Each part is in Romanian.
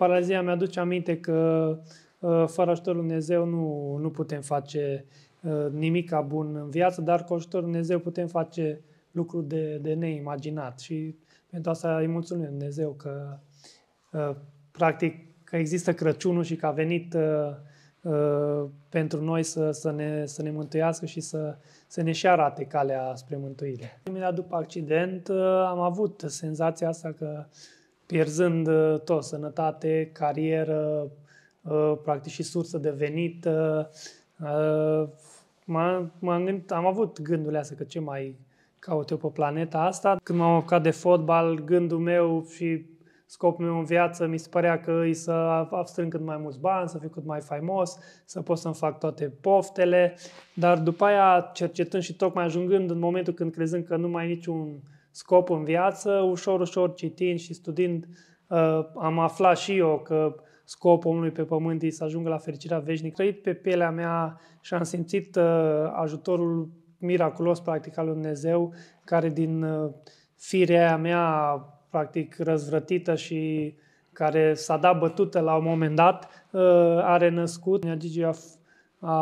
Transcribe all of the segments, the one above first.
Paralizia mi-aduce aminte că fără ajutorul Dumnezeu nu, nu putem face nimic bun în viață, dar cu ajutorul Dumnezeu putem face lucruri de, de neimaginat. Și pentru asta îi mulțumim Dumnezeu că practic că există Crăciunul și că a venit uh, pentru noi să, să, ne, să ne mântuiască și să, să ne și arate calea spre mântuire. Imediat după accident uh, am avut senzația asta că pierzând uh, tot, sănătate, carieră, uh, practic și sursă de venit, uh, uh, m-am, m-am gândit, am avut gândurile astea că ce mai caut eu pe planeta asta. Când m-am apucat de fotbal, gândul meu și scopul meu în viață mi se părea că e să strâng cât mai mulți bani, să fiu cât mai faimos, să pot să-mi fac toate poftele, dar după aia cercetând și tocmai ajungând în momentul când crezând că nu mai ai niciun scop în viață, ușor, ușor citind și studiind, uh, am aflat și eu că scopul omului pe pământ e să ajungă la fericirea veșnică. Trăit pe pielea mea și am simțit uh, ajutorul miraculos, practic, al lui Dumnezeu, care din uh, firea mea practic răzvrătită și care s-a dat bătută la un moment dat, uh, are născut. Nea Gigi a, a,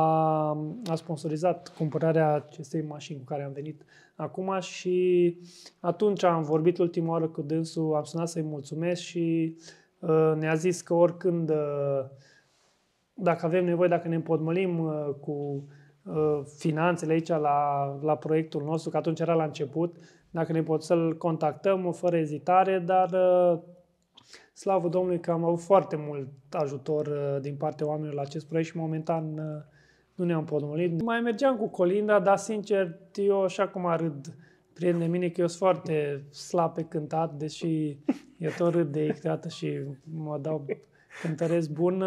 a sponsorizat cumpărarea acestei mașini cu care am venit acum și atunci am vorbit ultima oară cu dânsul, am sunat să-i mulțumesc și uh, ne-a zis că oricând, uh, dacă avem nevoie, dacă ne împodmălim uh, cu uh, finanțele aici la, la proiectul nostru, că atunci era la început, dacă ne pot să-l contactăm fără ezitare, dar uh, slavă Domnului că am avut foarte mult ajutor uh, din partea oamenilor la acest proiect și momentan uh, nu ne-am podmolit. Mai mergeam cu Colinda, dar sincer, eu așa cum râd prietenii de mine că eu sunt foarte slab pe cântat, deși eu tot râd de ei și mă dau cântăresc bun.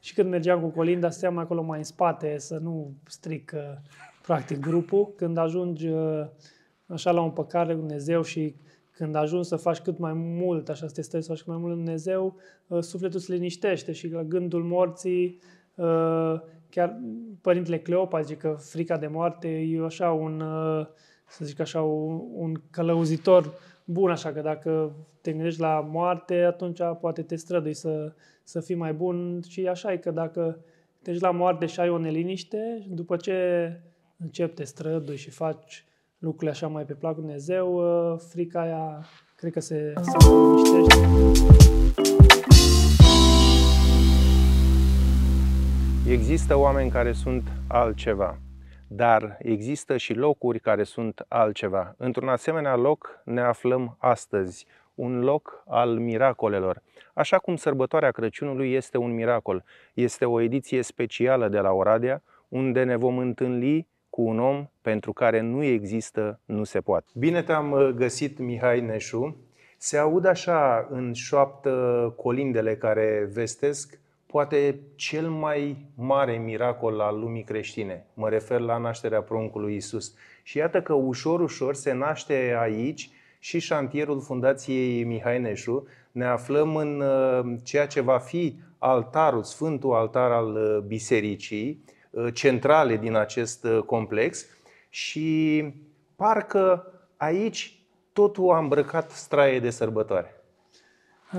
Și când mergeam cu Colinda, stăteam acolo mai în spate să nu stric practic grupul. Când ajungi așa la o împăcare cu Dumnezeu și când ajungi să faci cât mai mult, așa să te stai să faci cât mai mult în Dumnezeu, uh, sufletul se liniștește și la gândul morții, uh, chiar Părintele Cleopa zice că frica de moarte e așa un, uh, să zic așa, un, un călăuzitor bun, așa că dacă te gândești la moarte, atunci poate te strădui să, să fii mai bun și așa e că dacă te la moarte și ai o neliniște, după ce începi te strădui și faci lucrurile așa mai pe plac Dumnezeu, uh, frica aia cred că se, se liniștește. Există oameni care sunt altceva, dar există și locuri care sunt altceva. Într-un asemenea loc ne aflăm astăzi, un loc al miracolelor. Așa cum sărbătoarea Crăciunului este un miracol, este o ediție specială de la Oradea, unde ne vom întâlni cu un om pentru care nu există, nu se poate. Bine te-am uh, găsit, Mihai Neșu. Se aud așa în șoaptă colindele care vestesc poate cel mai mare miracol al lumii creștine. Mă refer la nașterea pruncului Isus. Și iată că ușor, ușor se naște aici și șantierul Fundației Mihai Neșu. Ne aflăm în uh, ceea ce va fi altarul, Sfântul Altar al uh, Bisericii, Uh, centrale din acest uh, complex și parcă aici totul a îmbrăcat straie de sărbătoare.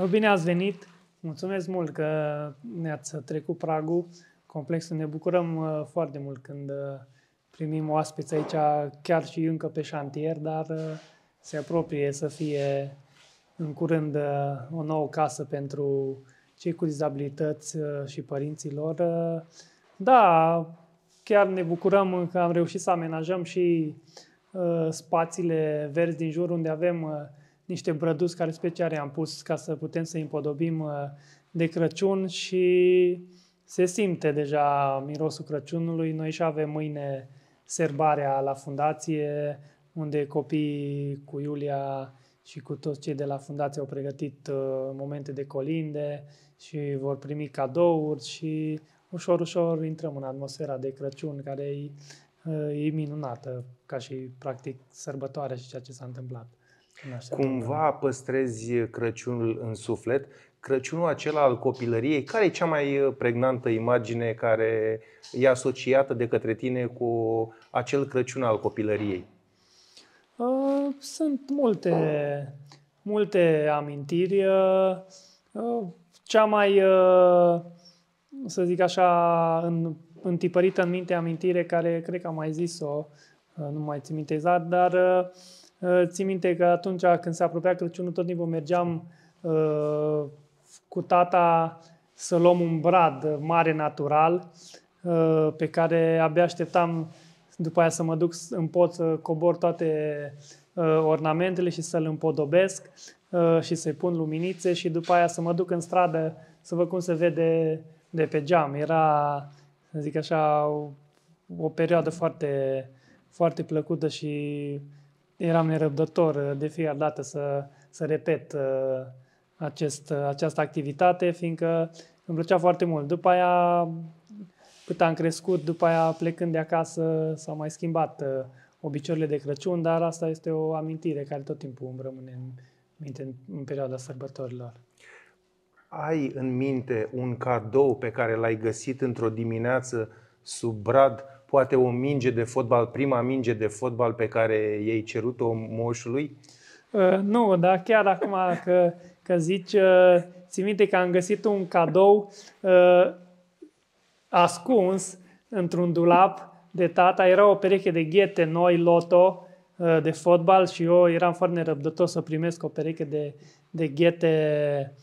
Bine ați venit! Mulțumesc mult că ne-ați trecut pragul complexul. Ne bucurăm uh, foarte mult când primim oaspeți aici, chiar și încă pe șantier, dar se apropie să fie în curând o nouă casă pentru cei cu dizabilități și părinții lor. Da, chiar ne bucurăm că am reușit să amenajăm și uh, spațiile verzi din jur unde avem uh, niște brăduți care special am pus ca să putem să împodobim uh, de Crăciun și se simte deja mirosul Crăciunului. Noi și avem mâine serbarea la fundație, unde copiii cu Iulia și cu toți cei de la fundație au pregătit uh, momente de colinde și vor primi cadouri și ușor, ușor intrăm în atmosfera de Crăciun, care e, e minunată, ca și, practic, sărbătoarea și ceea ce s-a întâmplat. Cumva păstrezi Crăciunul în suflet. Crăciunul acela al copilăriei, care e cea mai pregnantă imagine care e asociată de către tine cu acel Crăciun al copilăriei? Sunt multe, multe amintiri cea mai, să zic așa, în, întipărită în minte amintire, care cred că am mai zis-o, nu mai țin minte exact, dar țin minte că atunci când se apropia Crăciunul, tot timpul mergeam cu tata să luăm un brad mare natural pe care abia așteptam după aia să mă duc în pot să cobor toate ornamentele și să-l împodobesc și să-i pun luminițe și după aia să mă duc în stradă să văd cum se vede de pe geam. Era, să zic așa, o, o perioadă foarte, foarte plăcută și eram nerăbdător de fiecare dată să, să repet acest, această activitate, fiindcă îmi plăcea foarte mult. După aia, cât am crescut, după aia plecând de acasă, s-au mai schimbat obiceiurile de Crăciun, dar asta este o amintire care tot timpul îmi rămâne în minte în, în perioada sărbătorilor. Ai în minte un cadou pe care l-ai găsit într-o dimineață sub brad, poate o minge de fotbal, prima minge de fotbal pe care i-ai cerut-o moșului? Uh, nu, dar chiar acum că, că zici, uh, ți minte că am găsit un cadou uh, ascuns într-un dulap de tata. Era o pereche de ghete noi, loto, uh, de fotbal și eu eram foarte nerăbdător să primesc o pereche de, de ghete,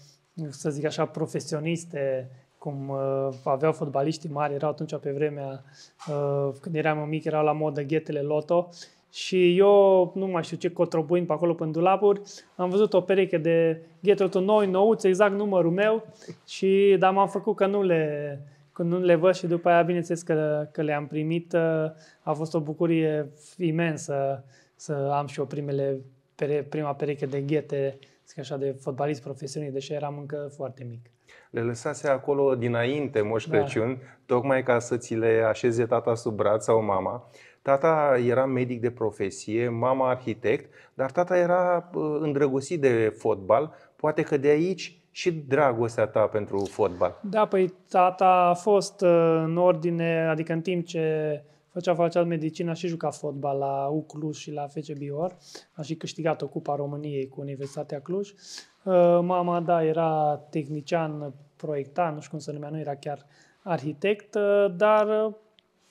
să zic așa, profesioniste, cum uh, aveau fotbaliștii mari, erau atunci pe vremea, uh, când eram mic, erau la modă ghetele loto și eu, nu mai știu ce, cotrobuind pe acolo pe dulapuri, am văzut o pereche de ghete noi, nouți, exact numărul meu, și dar m-am făcut că nu le, când nu le văd și după aia, bineînțeles că, că le-am primit, uh, a fost o bucurie imensă să am și o primele, pere, prima pereche de ghete, zic așa, de fotbalist profesionist, deși eram încă foarte mic. Le lăsase acolo dinainte, Moș da. Crăciun, da. tocmai ca să ți le așeze tata sub braț sau mama. Tata era medic de profesie, mama arhitect, dar tata era uh, îndrăgostit de fotbal. Poate că de aici și dragostea ta pentru fotbal. Da, păi tata a fost uh, în ordine, adică în timp ce făcea facultatea medicină și juca fotbal la UCLUJ și la FC Bior. A și câștigat o Cupa României cu Universitatea Cluj. Uh, mama, da, era tehnician, proiectant, nu știu cum se numea, nu era chiar arhitect, uh, dar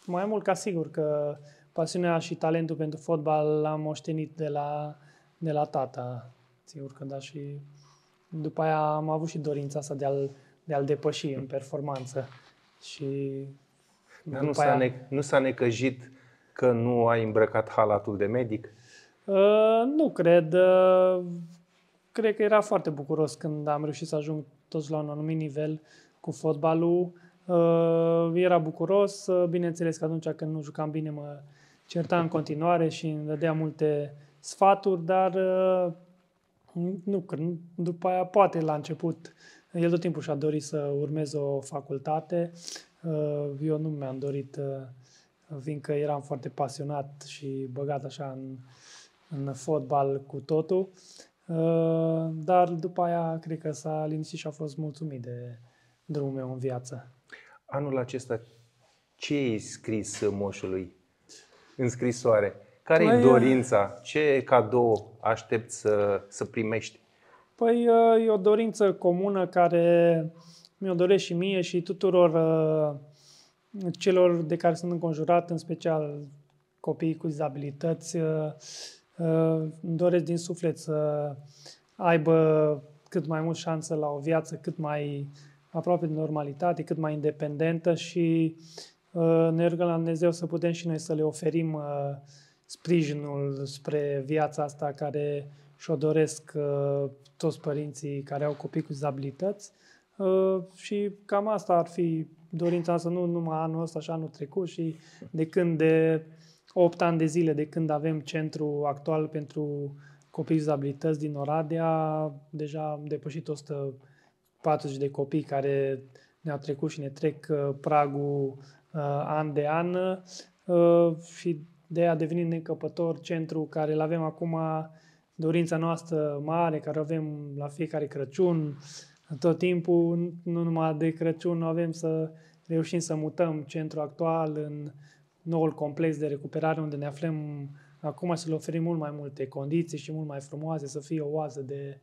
mai mult ca sigur că pasiunea și talentul pentru fotbal l-am moștenit de la, de la tata. Sigur că da și după aia am avut și dorința asta de a-l, de a-l depăși în performanță. Și Dar nu, s-a aia... ne, nu s-a necăjit că nu ai îmbrăcat halatul de medic? Uh, nu cred. Uh, cred că era foarte bucuros când am reușit să ajung toți la un anumit nivel cu fotbalul. Uh, era bucuros, uh, bineînțeles că atunci când nu jucam bine mă certa în continuare și îmi dădea multe sfaturi, dar uh, nu, după aia poate la început, el tot timpul și-a dorit să urmeze o facultate. Uh, eu nu mi-am dorit, uh, fiindcă eram foarte pasionat și băgat așa în, în fotbal cu totul. Uh, dar după aia cred că s-a liniștit și a fost mulțumit de drumul meu în viață. Anul acesta ce ai scris moșului în scrisoare? Care păi, e dorința? Ce cadou aștepți să, să primești? Păi e o dorință comună care mi-o doresc și mie și tuturor celor de care sunt înconjurat, în special copiii cu dizabilități. Îmi doresc din suflet să aibă cât mai mult șansă la o viață cât mai aproape de normalitate, cât mai independentă și ne rugăm la Dumnezeu să putem și noi să le oferim sprijinul spre viața asta care și-o doresc uh, toți părinții care au copii cu dizabilități. Uh, și cam asta ar fi dorința să nu numai anul ăsta și anul trecut și de când de 8 ani de zile de când avem centru actual pentru copii cu dizabilități din Oradea, deja am depășit 140 de copii care ne-au trecut și ne trec uh, pragul uh, an de an uh, și de a deveni necăpător centru care îl avem acum, dorința noastră mare, care avem la fiecare Crăciun, tot timpul, nu numai de Crăciun, avem să reușim să mutăm centrul actual în noul complex de recuperare unde ne aflăm acum să le oferim mult mai multe condiții și mult mai frumoase, să fie o oază de,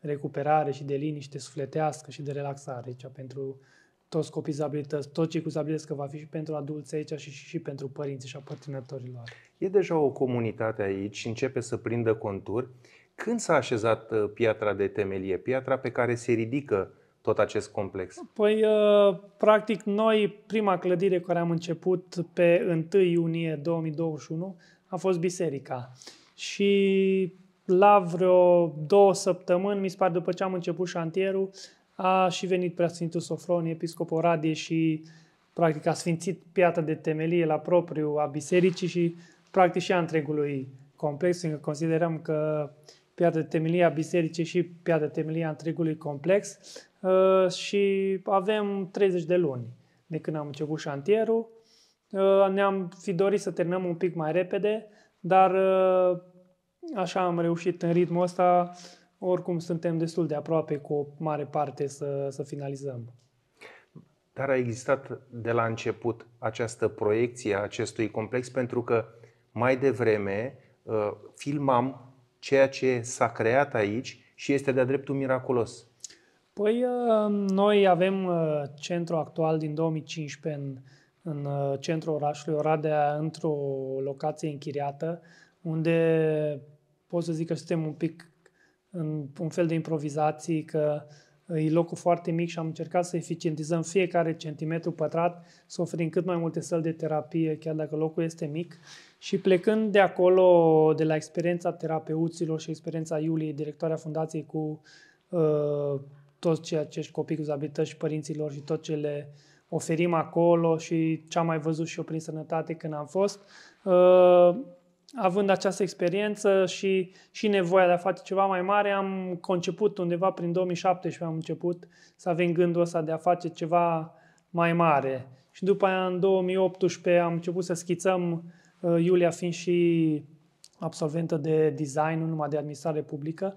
recuperare și de liniște sufletească și de relaxare aici pentru toți copiii cu abilități, toți cei cu abilități, că va fi și pentru adulți aici și, și, și pentru părinți și aparținătorilor. E deja o comunitate aici și începe să prindă contur. Când s-a așezat uh, piatra de temelie, piatra pe care se ridică tot acest complex? Păi, uh, practic, noi, prima clădire cu care am început pe 1 iunie 2021 a fost biserica. Și la vreo două săptămâni, mi se pare, după ce am început șantierul, a și venit Preasfințitul Sofron, episcopul Oradie și practic a sfințit piatra de temelie la propriu a bisericii și practic și a întregului complex, fiindcă considerăm că piatra de temelie a bisericii și piatra de temelie a întregului complex uh, și avem 30 de luni de când am început șantierul. Uh, ne-am fi dorit să terminăm un pic mai repede, dar uh, așa am reușit în ritmul ăsta oricum suntem destul de aproape cu o mare parte să, să finalizăm. Dar a existat de la început această proiecție a acestui complex pentru că mai devreme uh, filmam ceea ce s-a creat aici și este de-a dreptul miraculos. Păi uh, noi avem uh, centru actual din 2015 în, în centrul orașului Oradea într-o locație închiriată unde pot să zic că suntem un pic în un fel de improvizații, că e locul foarte mic și am încercat să eficientizăm fiecare centimetru pătrat, să oferim cât mai multe săli de terapie, chiar dacă locul este mic. Și plecând de acolo, de la experiența terapeuților și experiența Iuliei, directoarea fundației cu uh, toți cei acești copii cu dizabilități și părinților și tot ce le oferim acolo și ce am mai văzut și eu prin sănătate când am fost, uh, având această experiență și, și nevoia de a face ceva mai mare, am conceput undeva prin 2017, am început să avem gândul ăsta de a face ceva mai mare. Și după aia, în 2018, am început să schițăm, uh, Iulia fiind și absolventă de design, nu numai de administrare publică,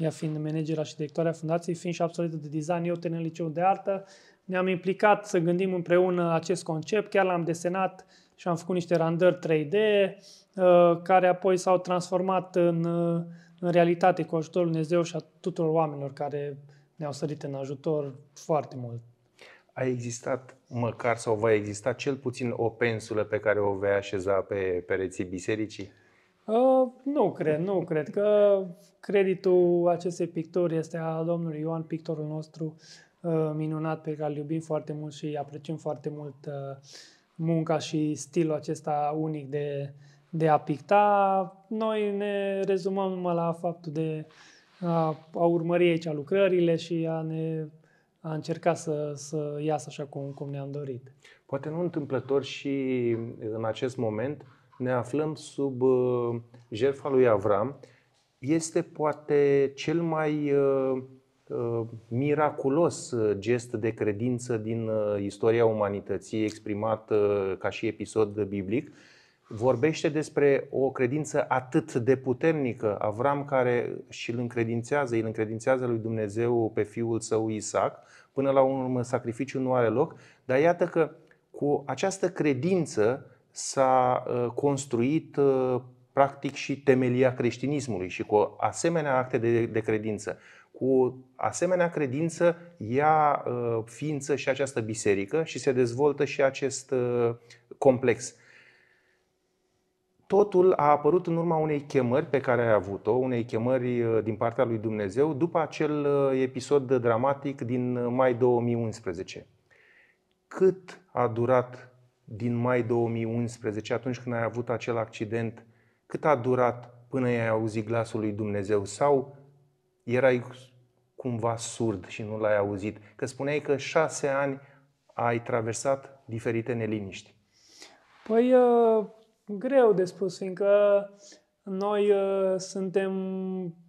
ea fiind managera și directoarea fundației, fiind și absolventă de design, eu în liceu de artă, ne-am implicat să gândim împreună acest concept, chiar l-am desenat și am făcut niște randări 3D, Uh, care apoi s-au transformat în, uh, în realitate cu ajutorul Dumnezeu și a tuturor oamenilor care ne-au sărit în ajutor foarte mult. A existat măcar sau va exista cel puțin o pensulă pe care o vei așeza pe pereții bisericii? Uh, nu cred, nu cred că creditul acestei picturi este a domnului Ioan, pictorul nostru uh, minunat pe care îl iubim foarte mult și apreciem foarte mult uh, munca și stilul acesta unic de, de a picta, noi ne rezumăm numai la faptul de a, a urmări aici lucrările și a ne a încerca să, să iasă așa cum, cum ne-am dorit. Poate nu întâmplător și în acest moment ne aflăm sub uh, jertfa lui Avram. Este poate cel mai uh, uh, miraculos gest de credință din uh, istoria umanității exprimat uh, ca și episod biblic vorbește despre o credință atât de puternică. Avram care și îl încredințează, îl încredințează lui Dumnezeu pe fiul său Isaac, până la urmă sacrificiul nu are loc, dar iată că cu această credință s-a uh, construit uh, practic și temelia creștinismului și cu asemenea acte de, de credință. Cu asemenea credință ia uh, ființă și această biserică și se dezvoltă și acest complex. Totul a apărut în urma unei chemări pe care ai avut-o, unei chemări uh, din partea lui Dumnezeu, după acel uh, episod dramatic din uh, mai 2011. Cât a durat din mai 2011, atunci când ai avut acel accident, cât a durat până ai auzit glasul lui Dumnezeu? Sau erai cumva surd și nu l-ai auzit? Că spuneai că șase ani ai traversat diferite neliniști. Păi, Greu de spus, fiindcă noi uh, suntem,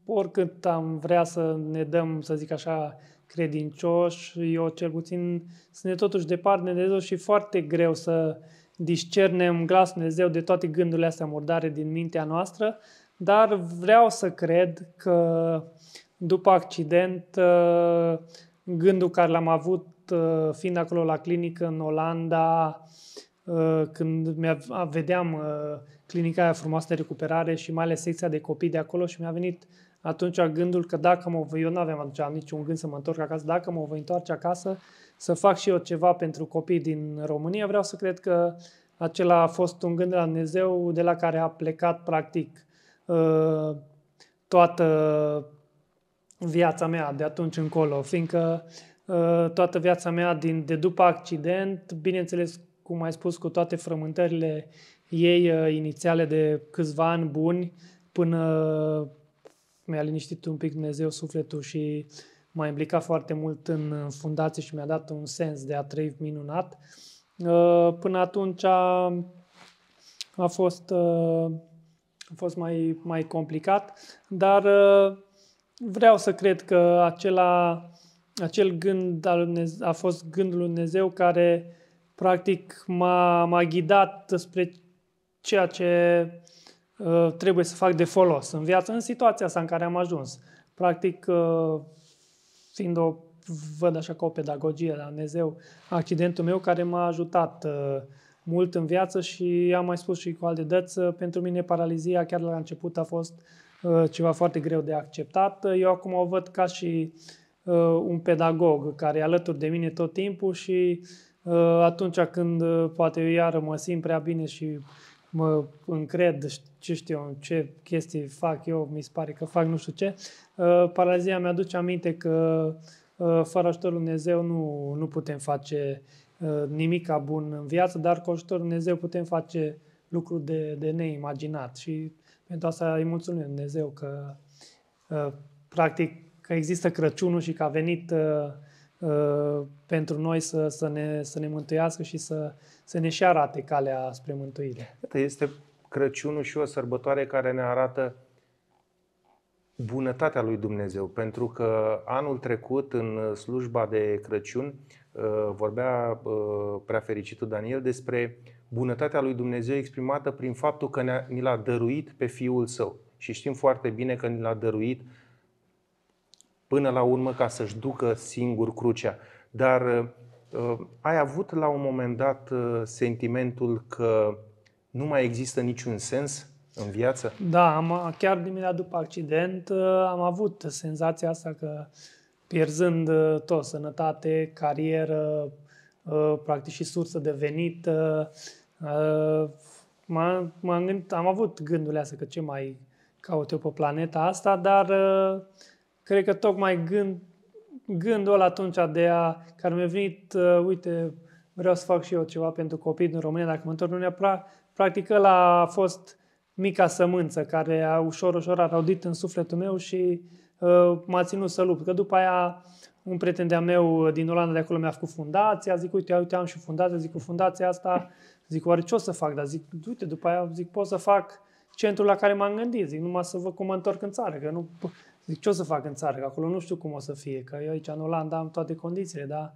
oricât am vrea să ne dăm, să zic așa, credincioși, eu cel puțin suntem totuși departe de Dumnezeu și foarte greu să discernem glasul Dumnezeu de toate gândurile astea murdare din mintea noastră, dar vreau să cred că după accident, uh, gândul care l-am avut uh, fiind acolo la clinică în Olanda, Uh, când vedeam uh, clinica aia frumoasă de recuperare și mai ales secția de copii de acolo și mi-a venit atunci gândul că dacă mă voi, eu nu aveam atunci niciun gând să mă întorc acasă, dacă mă voi întoarce acasă, să fac și eu ceva pentru copii din România, vreau să cred că acela a fost un gând de la Dumnezeu de la care a plecat practic uh, toată viața mea de atunci încolo, fiindcă uh, toată viața mea din, de după accident, bineînțeles, cum ai spus, cu toate frământările ei uh, inițiale de câțiva ani buni, până mi-a liniștit un pic Dumnezeu sufletul și m-a implicat foarte mult în fundație și mi-a dat un sens de a trăi minunat. Uh, până atunci a, a fost, uh, a fost mai, mai complicat, dar uh, vreau să cred că acela, acel gând al Dumnezeu, a fost gândul lui Dumnezeu care practic m-a, m-a ghidat spre ceea ce uh, trebuie să fac de folos în viață, în situația asta în care am ajuns. Practic, uh, fiind o, văd așa ca o pedagogie la Dumnezeu, accidentul meu care m-a ajutat uh, mult în viață și am mai spus și cu alte dăți, uh, pentru mine paralizia chiar la început a fost uh, ceva foarte greu de acceptat. Eu acum o văd ca și uh, un pedagog care e alături de mine tot timpul și uh, atunci când uh, poate eu iară mă simt prea bine și mă încred, ce știu eu, ce chestii fac eu, mi se pare că fac nu știu ce. Uh, paralizia mi-aduce aminte că uh, fără ajutorul Dumnezeu nu, nu putem face uh, nimic bun în viață, dar cu ajutorul Dumnezeu putem face lucruri de, de neimaginat. Și pentru asta îi mulțumim Dumnezeu că practic că există Crăciunul și că a venit pentru noi să, să, ne, să ne mântuiască și să, să ne și arate calea spre mântuire. Este Crăciunul și o sărbătoare care ne arată bunătatea lui Dumnezeu, pentru că anul trecut, în slujba de Crăciun, uh, vorbea uh, prea fericitul Daniel despre bunătatea lui Dumnezeu exprimată prin faptul că ne ni l-a dăruit pe Fiul Său. Și știm foarte bine că ni l-a dăruit până la urmă ca să-și ducă singur crucea. Dar uh, ai avut la un moment dat sentimentul că nu mai există niciun sens în viață? Da, am, chiar dimineața după accident uh, am avut senzația asta că pierzând uh, tot, sănătate, carieră, uh, practic și sursă de venit, m-am, m-am gândit, am avut gândurile astea că ce mai caut eu pe planeta asta, dar cred că tocmai gând, gândul ăla atunci de a, care mi-a venit, uite, vreau să fac și eu ceva pentru copii din România, dacă mă întorc în România, practic ăla a fost mica sămânță care a ușor, ușor a raudit în sufletul meu și uh, m-a ținut să lupt. Că după aia un prieten de-a meu din Olanda de acolo mi-a făcut fundația, zic, uite, uite, am și fundația, zic, cu fundația asta, zic, oare ce o să fac? Dar zic, uite, după aia, zic, pot să fac centrul la care m-am gândit, zic, numai să văd cum mă întorc în țară, că nu, zic, ce o să fac în țară, că acolo nu știu cum o să fie, că eu aici în Olanda am toate condițiile, dar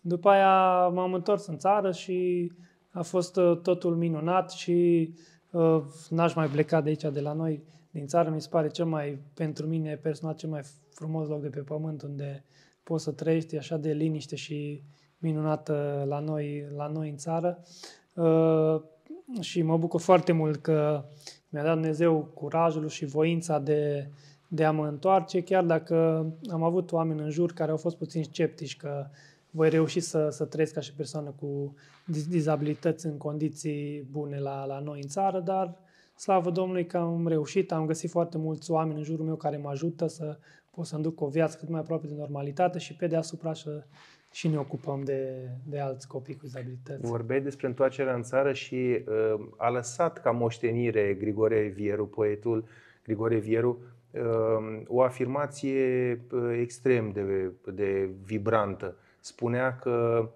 după aia m-am întors în țară și a fost uh, totul minunat și uh, n-aș mai pleca de aici, de la noi, din țară. Mi se pare cel mai, pentru mine personal, cel mai frumos loc de pe pământ unde poți să trăiești așa de liniște și minunată la noi, la noi în țară. Uh, și mă bucur foarte mult că mi-a dat Dumnezeu curajul și voința de, de a mă întoarce, chiar dacă am avut oameni în jur care au fost puțin sceptici că voi reuși să, să trăiesc ca și persoană cu dizabilități în condiții bune la, la noi în țară, dar slavă Domnului că am reușit, am găsit foarte mulți oameni în jurul meu care mă ajută să pot să-mi duc o viață cât mai aproape de normalitate și pe deasupra să și ne ocupăm de, de alți copii cu dizabilități. Vorbeai despre întoarcerea în țară și uh, a lăsat ca moștenire Grigore Vieru, poetul Grigore Vieru, uh, o afirmație uh, extrem de, de vibrantă spunea că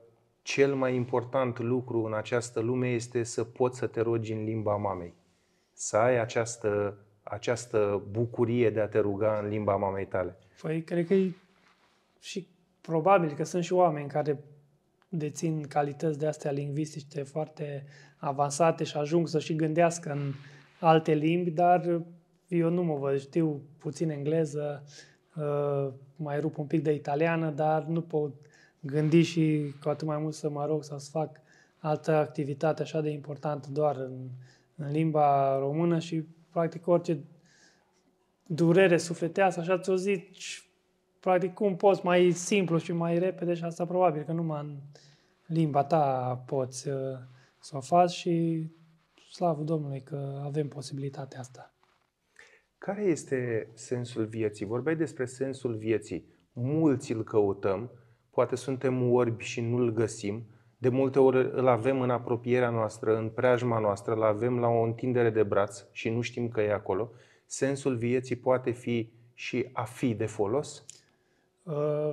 cel mai important lucru în această lume este să poți să te rogi în limba mamei. Să ai această, această bucurie de a te ruga în limba mamei tale. Păi, cred că e și probabil că sunt și oameni care dețin calități de astea lingvistice foarte avansate și ajung să și gândească în alte limbi, dar eu nu mă văd, știu puțin engleză, uh, mai rup un pic de italiană, dar nu pot gândi și cu atât mai mult să mă rog sau să fac altă activitate așa de importantă doar în, în limba română și practic orice durere sufletească, așa ți-o zici, practic cum poți mai simplu și mai repede și asta probabil că numai în limba ta poți uh, să o faci și slavă Domnului că avem posibilitatea asta. Care este sensul vieții? Vorbeai despre sensul vieții. Mulți îl căutăm, poate suntem orbi și nu-l găsim, de multe ori îl avem în apropierea noastră, în preajma noastră, îl avem la o întindere de braț și nu știm că e acolo. Sensul vieții poate fi și a fi de folos? Uh,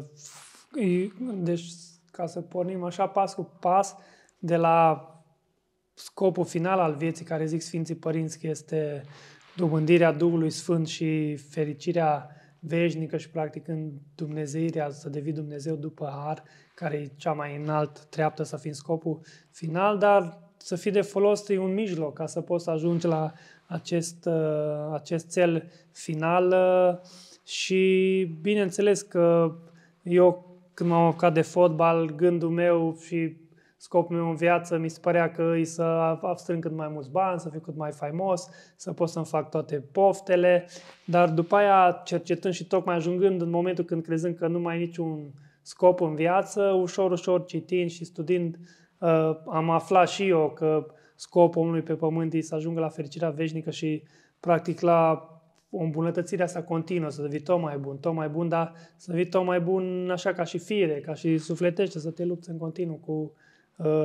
deci, ca să pornim așa pas cu pas, de la scopul final al vieții, care zic Sfinții Părinți că este dobândirea Duhului Sfânt și fericirea veșnică și practic în Dumnezeirea, să devii Dumnezeu după har, care e cea mai înalt treaptă să fie scopul final, dar să fii de folos e un mijloc ca să poți să ajungi la acest, uh, acest cel final uh, și bineînțeles că eu când m-am apucat de fotbal, gândul meu și scopul meu în viață mi se părea că e să strâng cât mai mulți bani, să fiu cât mai faimos, să pot să-mi fac toate poftele, dar după aia cercetând și tocmai ajungând în momentul când crezând că nu mai ai niciun scop în viață, ușor, ușor citind și studiind, uh, am aflat și eu că scopul omului pe pământ e să ajungă la fericirea veșnică și practic la o îmbunătățire asta continuă, să devii tot mai bun, tot mai bun, dar să devii tot mai bun așa ca și fire, ca și sufletește, să te lupți în continuu cu uh,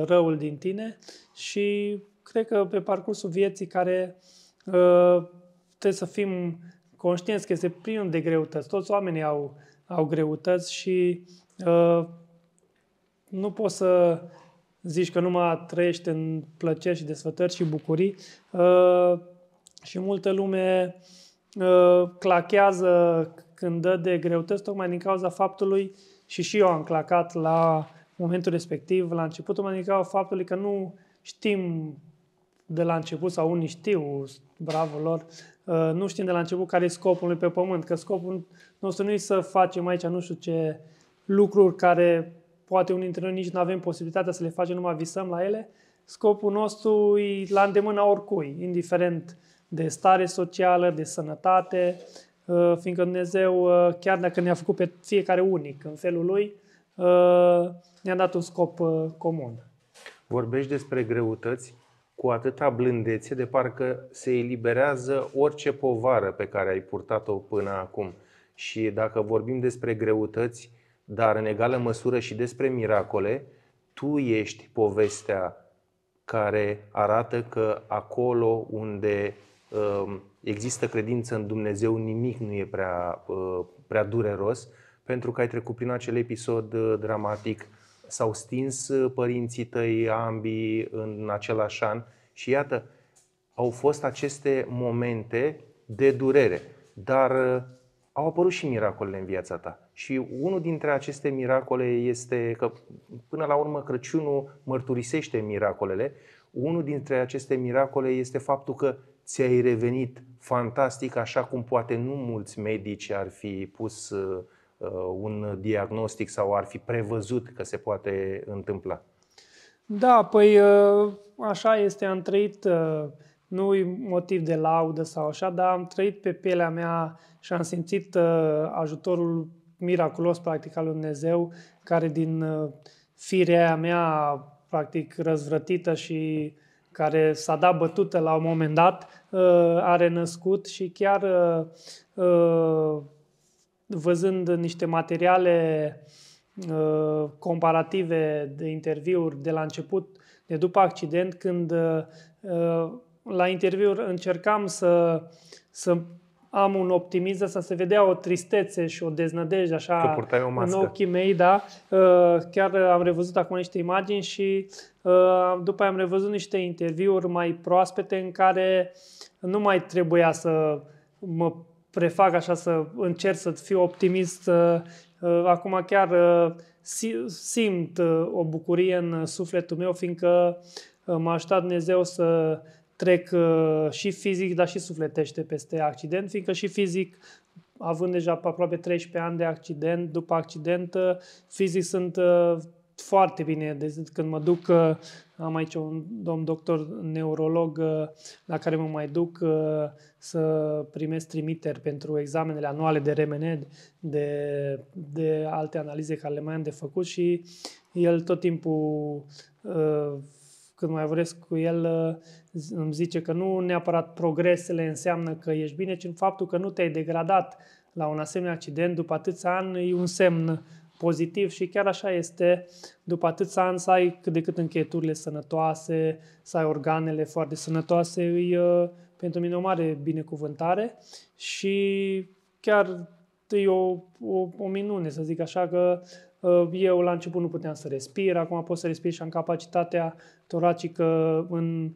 răul din tine și cred că pe parcursul vieții care uh, trebuie să fim conștienți că este plinul de greutăți. Toți oamenii au, au greutăți și uh, nu poți să zici că numai trăiești în plăceri și desfătări și bucurii uh, și multă lume uh, Uh, clachează când dă de greutăți, tocmai din cauza faptului, și și eu am clacat la momentul respectiv, la început, tocmai din cauza faptului că nu știm de la început, sau unii știu, bravo lor, uh, nu știm de la început care e scopul lui pe pământ, că scopul nostru nu e să facem aici nu știu ce lucruri care poate unii dintre noi nici nu avem posibilitatea să le facem, numai visăm la ele. Scopul nostru e la îndemâna oricui, indiferent uh, de stare socială, de sănătate, uh, fiindcă Dumnezeu, uh, chiar dacă ne-a făcut pe fiecare unic în felul Lui, uh, ne-a dat un scop comun. Vorbești despre greutăți cu atâta blândețe, de parcă se eliberează orice povară pe care ai purtat-o până acum. Și dacă vorbim despre greutăți, dar în egală măsură și despre miracole, tu ești povestea care arată că acolo unde Ehm, există credință în Dumnezeu, nimic nu e prea, uh, prea dureros, pentru că ai trecut prin acel episod uh, dramatic, s-au stins uh, părinții tăi ambii în același an și iată, au fost aceste momente de durere, dar au apărut și miracolele în viața ta. Și unul dintre aceste miracole este că, până la urmă, Crăciunul mărturisește miracolele. Unul dintre aceste miracole este faptul că ți-ai revenit fantastic, așa cum poate nu mulți medici ar fi pus uh, un diagnostic sau ar fi prevăzut că se poate întâmpla. Da, păi uh, așa este, am trăit, uh, nu e motiv de laudă sau așa, dar am trăit pe pielea mea și am simțit ajutorul miraculos, practic, al lui Dumnezeu, care din firea mea, practic, răzvrătită și care s-a dat bătută la un moment dat, uh, a renăscut și chiar uh, uh, văzând niște materiale comparative de interviuri de la început, de după accident, când la interviuri încercam să, să am un optimism, să se vedea o tristețe și o deznădejde așa o în ochii mei, da. Chiar am revăzut acum niște imagini și după aia am revăzut niște interviuri mai proaspete în care nu mai trebuia să mă prefac așa, să încerc să fiu optimist. Acum chiar simt o bucurie în sufletul meu, fiindcă m-a ajutat Dumnezeu să trec uh, și fizic, dar și sufletește peste accident, fiindcă și fizic, având deja aproape 13 ani de accident, după accident, uh, fizic sunt uh, foarte bine. De când mă duc, uh, am aici un domn doctor neurolog uh, la care mă mai duc uh, să primesc trimiteri pentru examenele anuale de RMN, de, de alte analize care le mai am de făcut și el tot timpul când mai vorbesc cu el, îmi zice că nu neapărat progresele înseamnă că ești bine, ci faptul că nu te-ai degradat la un asemenea accident după atâția ani e un semn pozitiv și chiar așa este după atâția ani să ai cât de cât încheieturile sănătoase, să ai organele foarte sănătoase, e uh, pentru mine o mare binecuvântare și chiar e o, o, o minune, să zic așa, că uh, eu la început nu puteam să respir, acum pot să respir și am capacitatea toracică în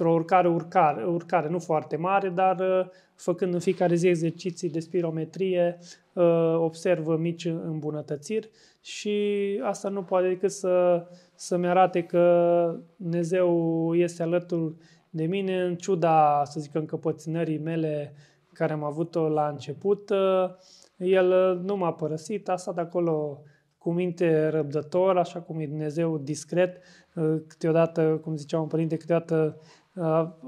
într-o urcare, urcare, urcare, nu foarte mare, dar uh, făcând în fiecare zi exerciții de spirometrie, uh, observă mici îmbunătățiri și asta nu poate decât să, să-mi arate că Dumnezeu este alături de mine, în ciuda, să zic, încăpățânării mele care am avut-o la început. Uh, el nu m-a părăsit, asta de acolo cu minte răbdător, așa cum e Dumnezeu discret, câteodată, cum zicea un părinte, câteodată Uh,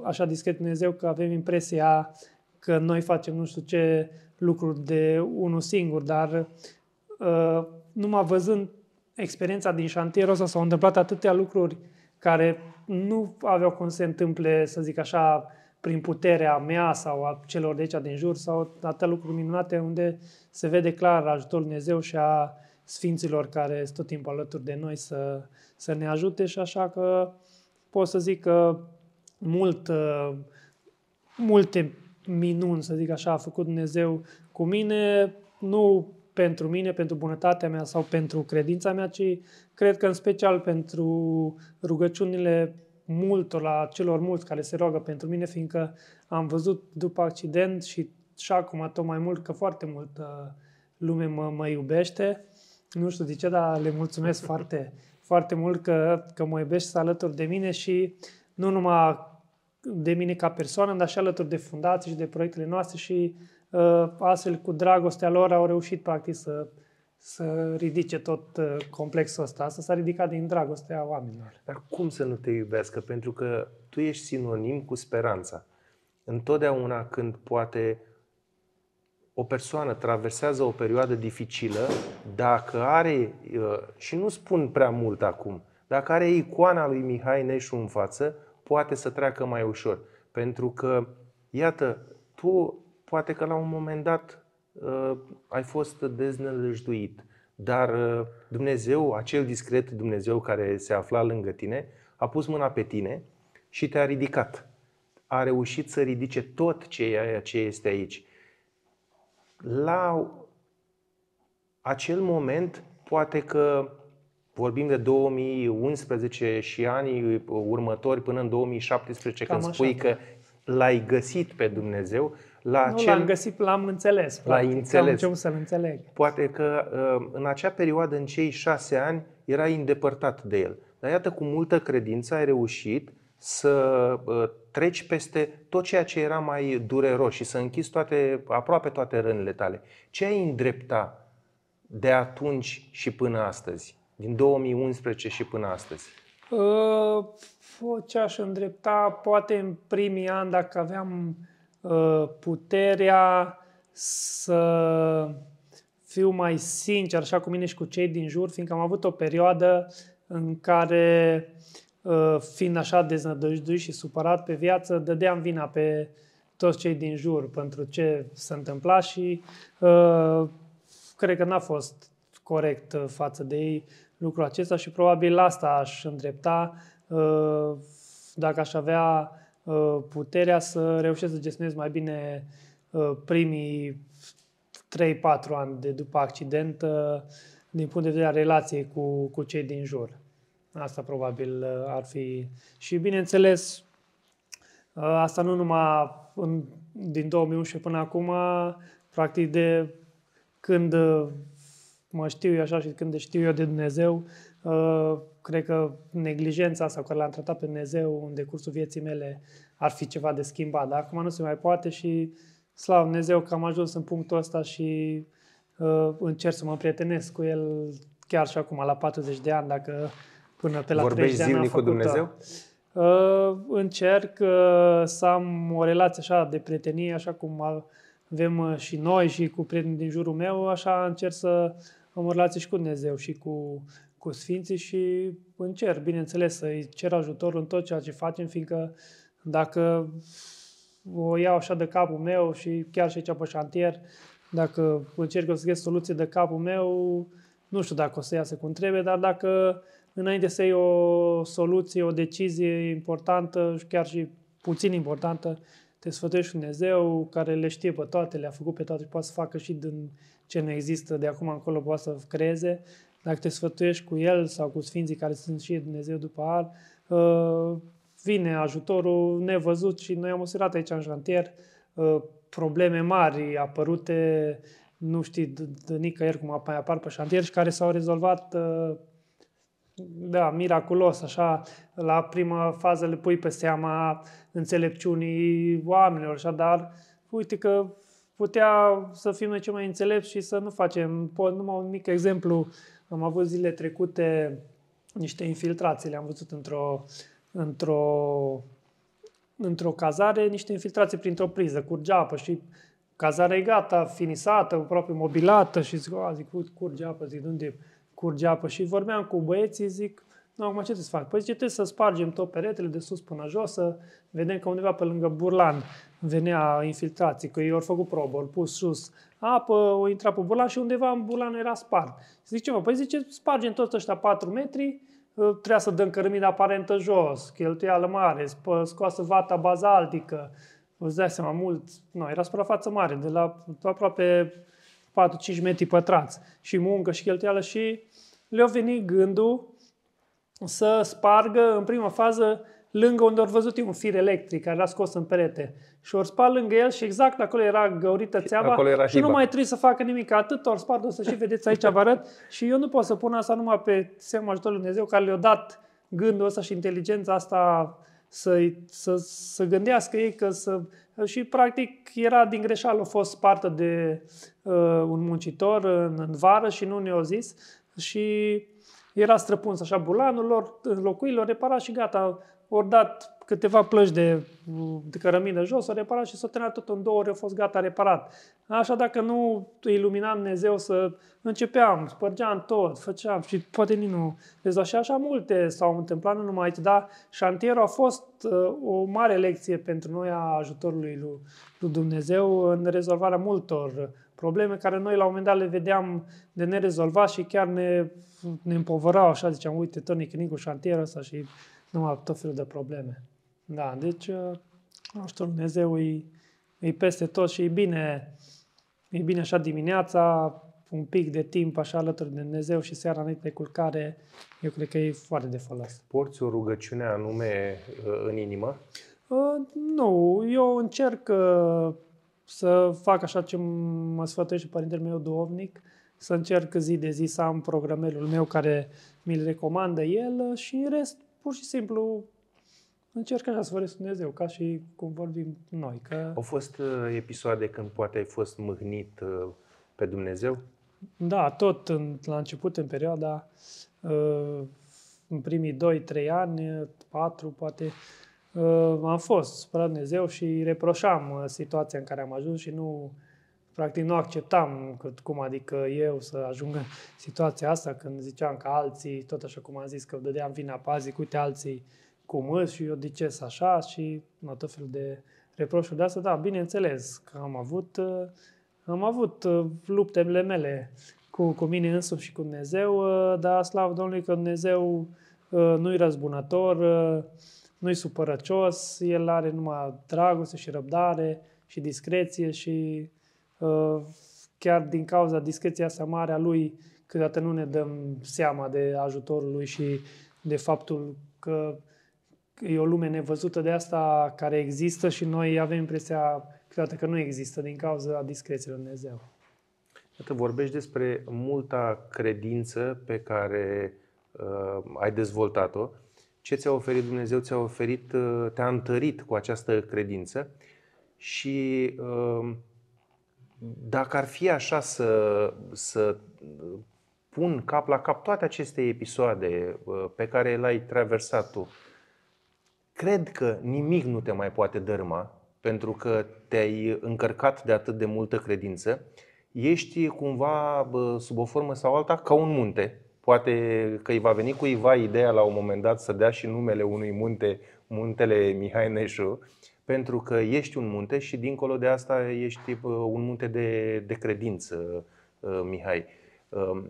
așa discret Dumnezeu că avem impresia că noi facem nu știu ce lucruri de unul singur, dar uh, numai văzând experiența din șantierul ăsta s-au întâmplat atâtea lucruri care nu aveau cum să se întâmple, să zic așa, prin puterea mea sau a celor de aici din jur, sau atâtea lucruri minunate unde se vede clar ajutorul Dumnezeu și a Sfinților care sunt tot timpul alături de noi să, să ne ajute și așa că pot să zic că mult, uh, multe minuni, să zic așa, a făcut Dumnezeu cu mine, nu pentru mine, pentru bunătatea mea sau pentru credința mea, ci cred că în special pentru rugăciunile multor, la celor mulți care se roagă pentru mine, fiindcă am văzut după accident și și acum tot mai mult că foarte mult lume mă, mă iubește. Nu știu de ce, dar le mulțumesc foarte, foarte mult că, că mă iubești alături de mine și nu numai de mine ca persoană, dar și alături de fundații și de proiectele noastre și uh, astfel cu dragostea lor au reușit practic să, să ridice tot uh, complexul ăsta. Asta s-a ridicat din dragostea oamenilor. Dar cum să nu te iubească? Pentru că tu ești sinonim cu speranța. Întotdeauna când poate o persoană traversează o perioadă dificilă, dacă are, uh, și nu spun prea mult acum, dacă are icoana lui Mihai Neșu în față, poate să treacă mai ușor. Pentru că, iată, tu poate că la un moment dat uh, ai fost deznălăjduit, dar uh, Dumnezeu, acel discret Dumnezeu care se afla lângă tine, a pus mâna pe tine și te-a ridicat. A reușit să ridice tot ceea ce este aici. La acel moment, poate că Vorbim de 2011 și anii următori până în 2017 Cam când spui așa. că l-ai găsit pe Dumnezeu. La nu cel... l-am găsit, l-am înțeles. L-ai înțeles. Am început să-l înțeleg. Poate că uh, în acea perioadă, în cei șase ani, erai îndepărtat de el. Dar iată, cu multă credință ai reușit să uh, treci peste tot ceea ce era mai dureros și să închizi toate, aproape toate rănile tale. Ce ai îndrepta de atunci și până astăzi? Din 2011 și până astăzi? Uh, ce aș îndrepta, poate în primii ani, dacă aveam uh, puterea să fiu mai sincer, așa cu mine și cu cei din jur, fiindcă am avut o perioadă în care, uh, fiind așa deznădăjduit și supărat pe viață, dădeam vina pe toți cei din jur pentru ce se întâmpla și uh, cred că n-a fost corect uh, față de ei lucrul acesta și probabil la asta aș îndrepta uh, dacă aș avea uh, puterea să reușesc să gestionez mai bine primii 3-4 ani de după accident din punct de vedere a relației cu, cu cei din jur. Asta probabil ar fi. Și bineînțeles, asta nu numai în, din 2011 până acum, practic de când mă știu eu așa și când știu eu de Dumnezeu, uh, cred că neglijența sau că l-am tratat pe Dumnezeu în decursul vieții mele ar fi ceva de schimbat. Dar acum nu se mai poate și slavă Dumnezeu că am ajuns în punctul ăsta și uh, încerc să mă prietenesc cu El chiar și acum, la 40 de ani, dacă până pe la Vorbești 30 de ani am zilnic cu făcut Dumnezeu? Uh, încerc uh, să am o relație așa de prietenie, așa cum avem uh, și noi și cu prietenii din jurul meu, așa încerc să am o relație și cu Dumnezeu și cu, cu Sfinții și încerc, bineînțeles, să-i cer ajutor în tot ceea ce facem, fiindcă dacă o iau așa de capul meu și chiar și aici pe șantier, dacă încerc eu să găsesc soluție de capul meu, nu știu dacă o să iasă cum trebuie, dar dacă înainte să iei o soluție, o decizie importantă și chiar și puțin importantă, te sfătuiești Dumnezeu care le știe pe toate, le-a făcut pe toate și poate să facă și din ce nu există de acum încolo, poate să creeze. Dacă te sfătuiești cu El sau cu Sfinții care sunt și Dumnezeu după ar, uh, vine ajutorul nevăzut și noi am observat aici în jantier uh, probleme mari apărute, nu știi de, de nicăieri cum mai apar pe șantier și care s-au rezolvat uh, da, miraculos, așa, la prima fază le pui pe seama înțelepciunii oamenilor, așa, dar uite că putea să fim noi cei mai înțelepți și să nu facem, pot, numai un mic exemplu, am avut zile trecute niște infiltrații, le-am văzut într-o, într-o, într-o cazare, niște infiltrații printr-o priză, curge apă și cazarea e gata, finisată, aproape mobilată și zic, zic, curge apă, zic, de unde curge apă și vorbeam cu băieții, zic, nu, acum ce trebuie să fac? Păi zice, trebuie să spargem tot peretele de sus până jos, să vedem că undeva pe lângă Burlan venea infiltrații, că ei au făcut probă, au pus sus apă, o intra pe Burlan și undeva în Burlan era spart. Zice, mă, păi zice, spargem tot ăștia 4 metri, ă, trebuia să dăm cărămida aparentă jos, cheltuială mare, scoasă vata bazaltică, îți dați seama, mult, nu, era suprafață mare, de la aproape 4-5 metri pătrați și muncă și cheltuială și le-a venit gândul să spargă în prima fază lângă unde au văzut un fir electric care era scos în perete. Și ori spart lângă el și exact acolo era găurită țeava acolo era și nu mai trebuie să facă nimic. Atât ori spart, o să și vedeți aici, vă arăt. Și eu nu pot să pun asta numai pe semnul ajutorului Dumnezeu care le-a dat gândul ăsta și inteligența asta să, să, să gândească ei că să... Și practic era din greșeală, a fost spartă de uh, un muncitor în, în vară și nu ne-a zis și era străpuns așa bulanul lor, locuilor, reparat și gata. Ori dat câteva plăci de, de cărămidă jos, o reparat și s-a terminat tot în două ori, a fost gata reparat. Așa dacă nu ilumina Dumnezeu să începeam, spărgeam tot, făceam și poate nici nu vezi și așa multe s-au întâmplat, nu numai aici, dar șantierul a fost uh, o mare lecție pentru noi a ajutorului lui, lui Dumnezeu în rezolvarea multor probleme care noi la un moment dat le vedeam de nerezolvat și chiar ne, ne împovărau așa, ziceam, uite, Tony cu șantierul ăsta și numai tot felul de probleme. Da, deci ajutorul Dumnezeu e, e peste tot și e bine, e bine așa dimineața, un pic de timp așa alături de Dumnezeu și seara înainte de culcare, eu cred că e foarte de folos. Porți o rugăciune anume uh, în inimă? Uh, nu, eu încerc uh, să fac așa ce mă sfătuiește Părintele meu duovnic, să încerc zi de zi să am programelul meu care mi-l recomandă el și în rest, pur și simplu, încerc așa să vorbesc Dumnezeu, ca și cum vorbim noi. Că... Au fost uh, episoade când poate ai fost mâhnit uh, pe Dumnezeu? Da, tot în, la început, în perioada, uh, în primii 2-3 ani, 4 poate, uh, am fost spre Dumnezeu și reproșam uh, situația în care am ajuns și nu, practic nu acceptam cât, cum adică eu să ajung în situația asta când ziceam că alții, tot așa cum am zis, că dădeam vina pe azi, uite alții cum îți și eu de ce așa și nu, tot fel de reproșuri de asta, da, bineînțeles că am avut, am avut luptele mele cu, cu mine însuși și cu Dumnezeu, dar slavă Domnului că Dumnezeu nu-i răzbunător, nu-i supărăcios, El are numai dragoste și răbdare și discreție și uh, chiar din cauza discreția asta mare a Lui, câteodată nu ne dăm seama de ajutorul Lui și de faptul că e o lume nevăzută de asta care există și noi avem impresia câteodată că nu există din cauza discreției Lui Dumnezeu. Iată, vorbești despre multa credință pe care uh, ai dezvoltat-o ce ți-a oferit Dumnezeu? Ți-a oferit, uh, te-a întărit cu această credință și uh, dacă ar fi așa să, să pun cap la cap toate aceste episoade uh, pe care le-ai traversat tu, cred că nimic nu te mai poate dărâma, pentru că te-ai încărcat de atât de multă credință, ești cumva sub o formă sau alta ca un munte. Poate că îi va veni cuiva ideea la un moment dat să dea și numele unui munte, muntele Mihai Neșu, pentru că ești un munte și dincolo de asta ești un munte de, de credință, ă, Mihai. Ă,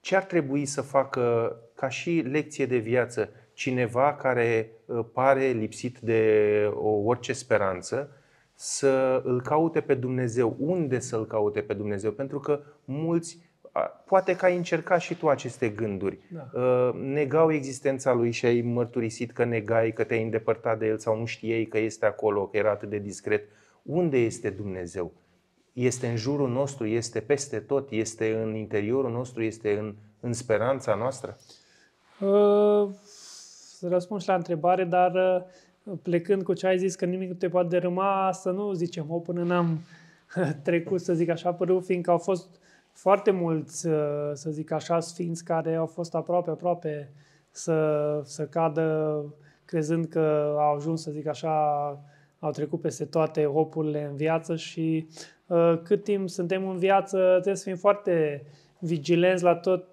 ce ar trebui să facă ca și lecție de viață cineva care ă, pare lipsit de o, orice speranță, să îl caute pe Dumnezeu. Unde să îl caute pe Dumnezeu? Pentru că mulți, poate că ai încercat și tu aceste gânduri. Da. Negau existența lui și ai mărturisit că negai, că te-ai îndepărtat de el sau nu știai că este acolo, că era atât de discret. Unde este Dumnezeu? Este în jurul nostru, este peste tot, este în interiorul nostru, este în, în speranța noastră? Uh, să răspund și la întrebare, dar uh, plecând cu ce ai zis că nimic nu te poate dărâma, să nu zicem o până n-am trecut, să zic așa, părâu, fiindcă au fost foarte mulți, uh, să zic așa, sfinți care au fost aproape, aproape să, să cadă crezând că au ajuns, să zic așa, au trecut peste toate hopurile în viață și uh, cât timp suntem în viață trebuie să fim foarte vigilenți la tot,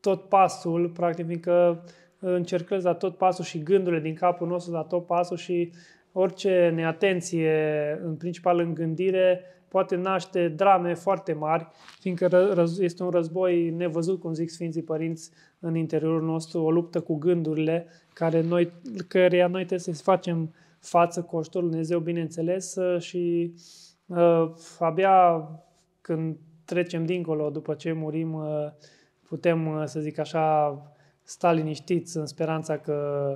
tot pasul, practic, fiindcă încercăm la tot pasul și gândurile din capul nostru la tot pasul și orice neatenție, în principal în gândire, poate naște drame foarte mari, fiindcă este un război nevăzut, cum zic Sfinții Părinți, în interiorul nostru, o luptă cu gândurile, care noi, căreia noi trebuie să facem față cu ajutorul Dumnezeu, bineînțeles, și uh, abia când trecem dincolo, după ce murim, uh, putem, uh, să zic așa, sta liniștiți în speranța că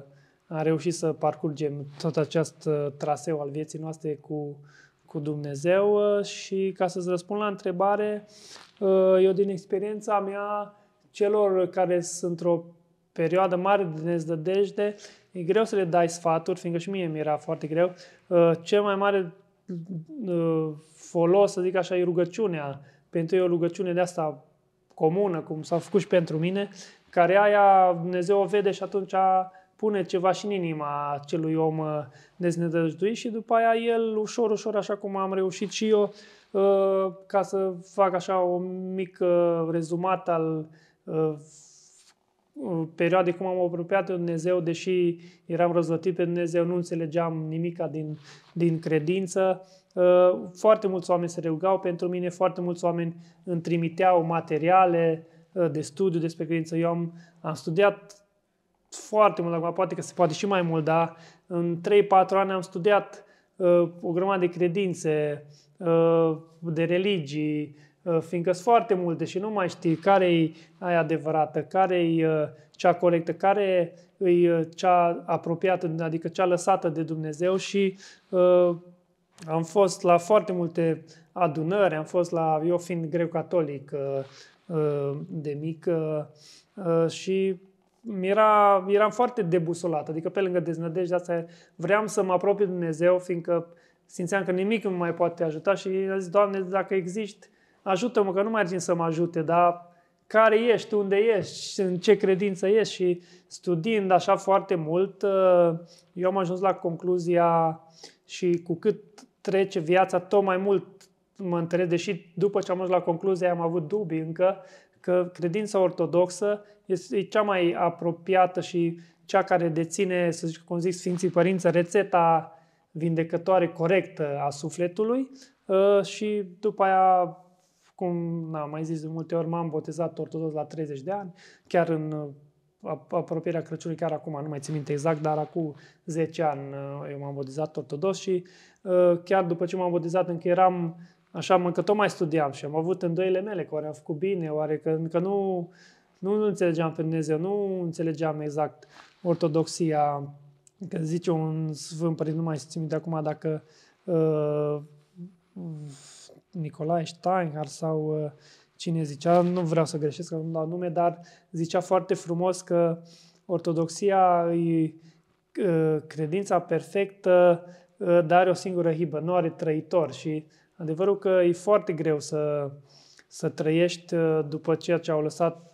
am reușit să parcurgem tot acest traseu al vieții noastre cu, cu Dumnezeu și ca să-ți răspund la întrebare, eu din experiența mea, celor care sunt într-o perioadă mare de nezdădejde, e greu să le dai sfaturi, fiindcă și mie mi-era foarte greu. Cel mai mare folos, să zic așa, e rugăciunea. Pentru ei o rugăciune de asta comună, cum s-a făcut și pentru mine, care aia Dumnezeu o vede și atunci pune ceva și în inima acelui om uh, deznădăjduit și după aia el ușor, ușor, așa cum am reușit și eu, uh, ca să fac așa o mică rezumat al uh, perioadei cum am apropiat de Dumnezeu, deși eram răzvătit pe Dumnezeu, nu înțelegeam nimica din, din credință. Foarte mulți oameni se rugau pentru mine, foarte mulți oameni îmi trimiteau materiale, Uh, de studiu despre credință. Eu am, am studiat foarte mult, acum poate că se poate și mai mult, dar în 3-4 ani am studiat uh, o grămadă de credințe, uh, de religii, uh, fiindcă sunt foarte multe și nu mai știi care e aia adevărată, care e uh, cea corectă, care e uh, cea apropiată, adică cea lăsată de Dumnezeu și uh, am fost la foarte multe adunări, am fost la, eu fiind greu-catolic, uh, Uh, de mic uh, și era, eram foarte debusolat, adică pe lângă deznădejde asta vreau să mă apropii de Dumnezeu, fiindcă simțeam că nimic nu mai poate ajuta și am zis, Doamne, dacă existi, ajută-mă, că nu mai să mă ajute, dar care ești, unde ești, în ce credință ești? Și studiind așa foarte mult, uh, eu am ajuns la concluzia și cu cât trece viața, tot mai mult mă întreb, deși după ce am ajuns la concluzia am avut dubii încă, că credința ortodoxă este cea mai apropiată și cea care deține, să zic, cum zic Sfinții Părinți, rețeta vindecătoare corectă a sufletului uh, și după aia, cum am mai zis de multe ori, m-am botezat ortodox la 30 de ani, chiar în uh, apropierea Crăciunului, chiar acum, nu mai țin minte exact, dar acum 10 ani uh, eu m-am botezat ortodox și chiar după ce m-am botezat încă eram Așa, mă, că tot mai studiam și am avut îndoiele mele, că oare am făcut bine, oare că, că nu, nu, nu înțelegeam pe Dumnezeu, nu înțelegeam exact ortodoxia. Că zice un sfânt părinte, nu mai țin de acum dacă uh, Nicolae Steinhardt sau uh, cine zicea, nu vreau să greșesc, că nu dau nume, dar zicea foarte frumos că ortodoxia e uh, credința perfectă, uh, dar are o singură hibă, nu are trăitor și Adevărul că e foarte greu să, să trăiești uh, după ceea ce au lăsat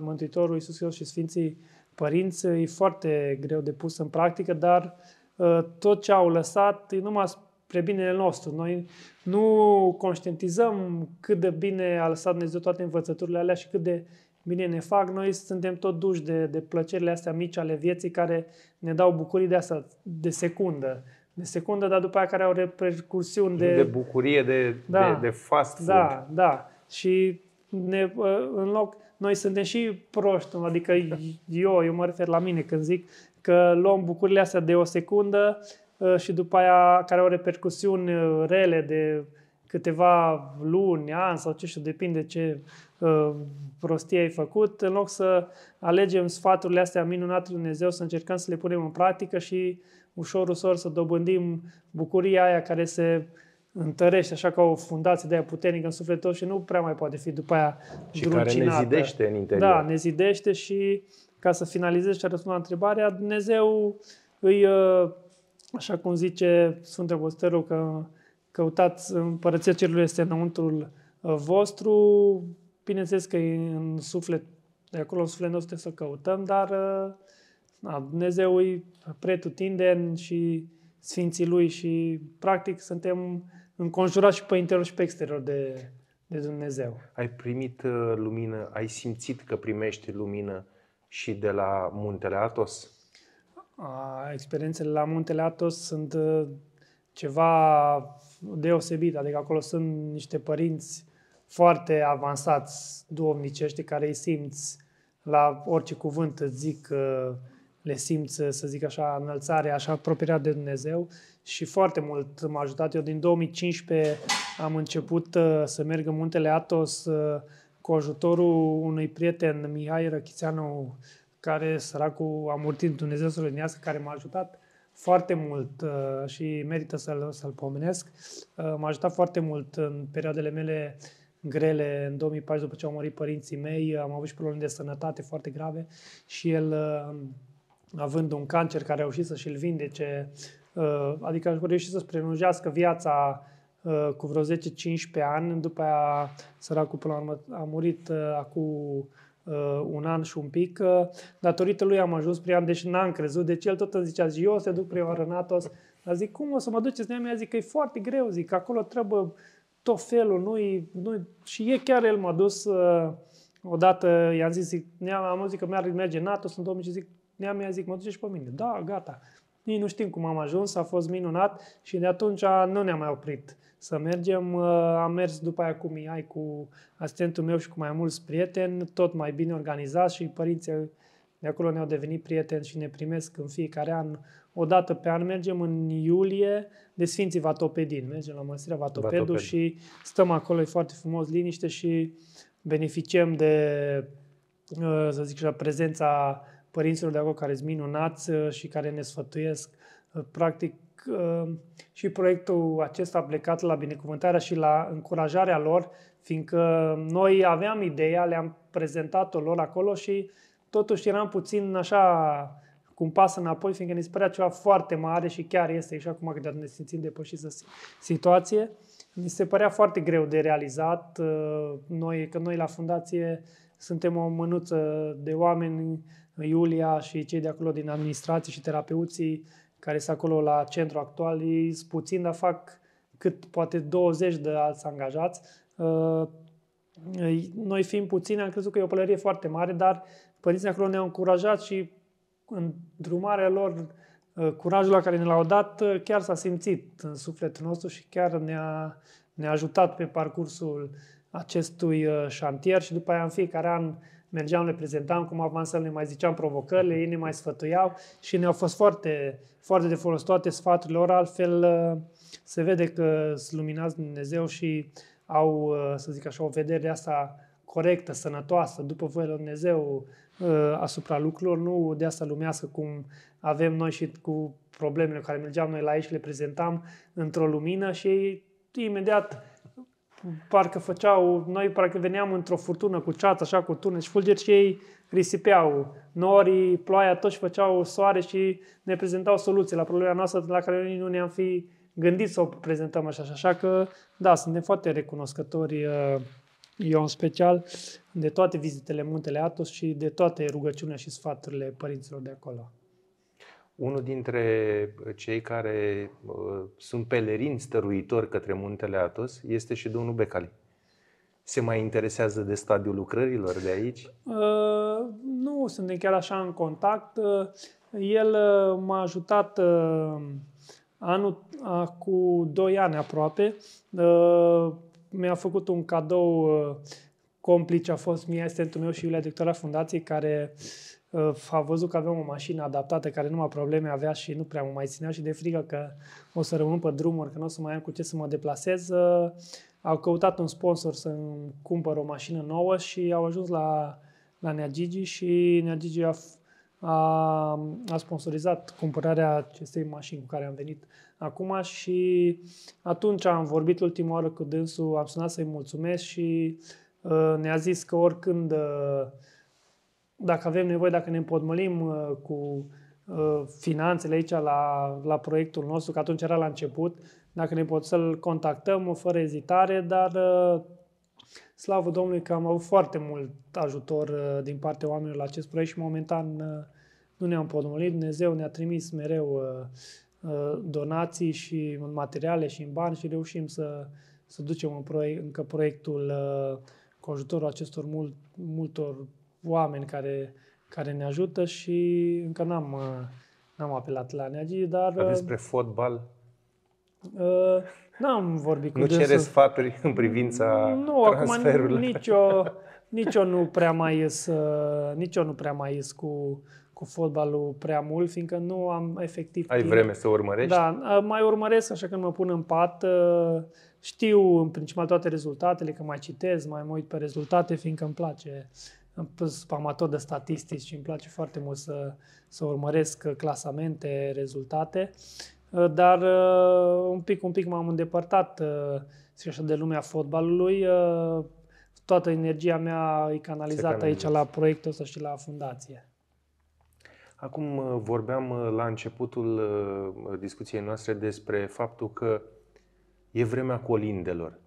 Mântuitorul Iisus Hristos și Sfinții Părinți e foarte greu de pus în practică, dar uh, tot ce au lăsat e numai spre binele nostru. Noi nu conștientizăm cât de bine a lăsat Dumnezeu toate învățăturile alea și cât de bine ne fac. Noi suntem tot duși de, de plăcerile astea mici ale vieții care ne dau bucurii de asta, de secundă. De secundă, dar după aia care au repercursiuni de... De bucurie, de, da, de, de fast food. Da, da. Și ne, în loc, noi suntem și proști, adică eu, eu mă refer la mine când zic că luăm bucurile astea de o secundă uh, și după aia care au repercusiuni uh, rele de câteva luni, ani sau ce știu, depinde ce uh, prostie ai făcut, în loc să alegem sfaturile astea minunate lui Dumnezeu, să încercăm să le punem în practică și ușor, ușor să dobândim bucuria aia care se întărește așa ca o fundație de aia puternică în sufletul și nu prea mai poate fi după aia Și care ne zidește în interior. Da, ne zidește și ca să finalizez și a răspund la întrebarea, Dumnezeu îi, uh, așa cum zice Sfântul Apostolul, că căutați împărăția cerului este înăuntrul uh, vostru, bineînțeles că e în suflet, de acolo în suflet nostru să căutăm, dar uh, na, Dumnezeu îi pretutindeni și Sfinții Lui și practic suntem înconjurați și pe interior și pe exterior de, de Dumnezeu. Ai primit uh, lumină, ai simțit că primești lumină și de la Muntele Atos? A, experiențele la Muntele Atos sunt uh, ceva deosebit, adică acolo sunt niște părinți foarte avansați, duomnicești, care îi simți la orice cuvânt îți zic, uh, le simți, să zic așa, înălțarea, așa apropierea de Dumnezeu și foarte mult m-a ajutat. Eu din 2015 am început uh, să merg în muntele Atos uh, cu ajutorul unui prieten, Mihai Răchițeanu, care săracul a murtit Dumnezeu să care m-a ajutat foarte mult uh, și merită să-l, să-l pomenesc. M-a ajutat foarte mult în perioadele mele grele în 2014 după ce au murit părinții mei. Am avut și probleme de sănătate foarte grave și el, având un cancer care a reușit să și-l vindece, Uh, adică a reușit să-și prelungească viața uh, cu vreo 10-15 ani, după aia săracul până la urmă a murit uh, acum un an și un pic. Datorită lui am ajuns prea deși n-am crezut. Deci el tot îmi zicea, zi, eu o să duc prima oară în Atos. Dar zic, cum o să mă duceți? Mi-a zis că e foarte greu, zic, acolo trebuie tot felul, nu nu și e chiar el m-a dus uh, odată, i-am zis, zic, am zis că merge în Atos în 2000 și zic, nea mi-a zis, mă duce și pe mine. Da, gata. Nici nu știm cum am ajuns, a fost minunat și de atunci nu ne-am mai oprit să mergem. Uh, am mers după aia cu Mihai, cu asistentul meu și cu mai mulți prieteni, tot mai bine organizat și părinții de acolo ne-au devenit prieteni și ne primesc în fiecare an. O dată pe an mergem în iulie de Sfinții Vatopedin. Mergem la Mănăstirea Vatopedu Vatoped. și stăm acolo, e foarte frumos, liniște și beneficiem de, uh, să zic așa, prezența părinților de acolo care sunt minunați uh, și care ne sfătuiesc. Uh, practic, uh, și proiectul acesta a plecat la binecuvântarea și la încurajarea lor, fiindcă noi aveam ideea, le-am prezentat-o lor acolo și totuși eram puțin așa cu un pas înapoi, fiindcă ne părea ceva foarte mare și chiar este, și acum că ne simțim depășiți de situație. Mi se părea foarte greu de realizat. Noi, că noi la fundație suntem o mânuță de oameni Iulia și cei de acolo din administrație și terapeuții care sunt acolo la centru actual, ei sunt puțin, dar fac cât poate 20 de alți angajați. Uh, noi fiind puțini, am crezut că e o pălărie foarte mare, dar părinții acolo ne-au încurajat și în drumarea lor, uh, curajul la care ne l-au dat, uh, chiar s-a simțit în sufletul nostru și chiar ne-a, ne-a ajutat pe parcursul acestui șantier și după aia în fiecare an mergeam, le prezentam cum avansăm, le mai ziceam provocările, ei ne mai sfătuiau și ne-au fost foarte, foarte de folos. Toate sfaturile lor, altfel uh, se vede că sunt luminați Dumnezeu și au, uh, să zic așa, o vedere asta corectă, sănătoasă, după voia lui Dumnezeu uh, asupra lucrurilor, nu de asta lumească cum avem noi și cu problemele care mergeam noi la ei și le prezentam într-o lumină și ei imediat parcă făceau, noi parcă veneam într-o furtună cu ceață, așa, cu turne și fulgeri și ei risipeau norii, ploaia, toți făceau soare și ne prezentau soluții la problema noastră la care noi nu ne-am fi gândit să o prezentăm așa. Așa că, da, suntem foarte recunoscători, uh, eu în special, de toate vizitele Muntele Atos și de toate rugăciunile și sfaturile părinților de acolo. Unul dintre cei care uh, sunt pelerini stăruitori către Muntele Atos este și domnul Becali. Se mai interesează de stadiul lucrărilor de aici? Uh, nu suntem chiar așa în contact. Uh, el uh, m-a ajutat uh, anul, cu 2 ani aproape. Uh, mi-a făcut un cadou uh, complice, a fost mie asistentul meu și Iulia, directora fundației, care uh, a văzut că aveam o mașină adaptată care numai probleme avea și nu prea mă mai ținea și de frică că o să rămân pe drumuri, că nu o să mai am cu ce să mă deplasez. Uh, au căutat un sponsor să-mi cumpăr o mașină nouă și au ajuns la, la Nea Gigi și Nea Gigi a, a, a sponsorizat cumpărarea acestei mașini cu care am venit acum și atunci am vorbit ultima oară cu dânsul, am sunat să-i mulțumesc și uh, ne-a zis că oricând, uh, dacă avem nevoie, dacă ne împodmălim uh, cu uh, finanțele aici la, la proiectul nostru, că atunci era la început, dacă ne pot să-l contactăm fără ezitare, dar uh, slavă Domnului că am avut foarte mult ajutor uh, din partea oamenilor la acest proiect și momentan uh, nu ne-am podmolit. Dumnezeu ne-a trimis mereu donații și în materiale și în bani și reușim să, să ducem în proiect, încă proiectul cu ajutorul acestor mult, multor oameni care, care ne ajută și încă n-am, n-am apelat la Neagi, dar... Despre fotbal Uh, n-am vorbit cu Nu cere sfaturi în privința Nu, acum nici eu, nici eu nu prea mai ies, uh, nici eu nu prea mai ies cu, cu fotbalul prea mult, fiindcă nu am efectiv Ai timp. vreme să urmărești? Da, uh, mai urmăresc așa când mă pun în pat. Uh, știu în principal toate rezultatele, că mai citez, mai mă uit pe rezultate, fiindcă îmi place sunt amator de statistici și îmi place foarte mult să, să urmăresc clasamente, rezultate. Uh, dar uh, un pic, un pic m-am îndepărtat uh, așa, de lumea fotbalului. Toată energia mea e canalizată aici la proiectul ăsta și la fundație. Acum vorbeam la începutul discuției noastre despre faptul că e vremea colindelor.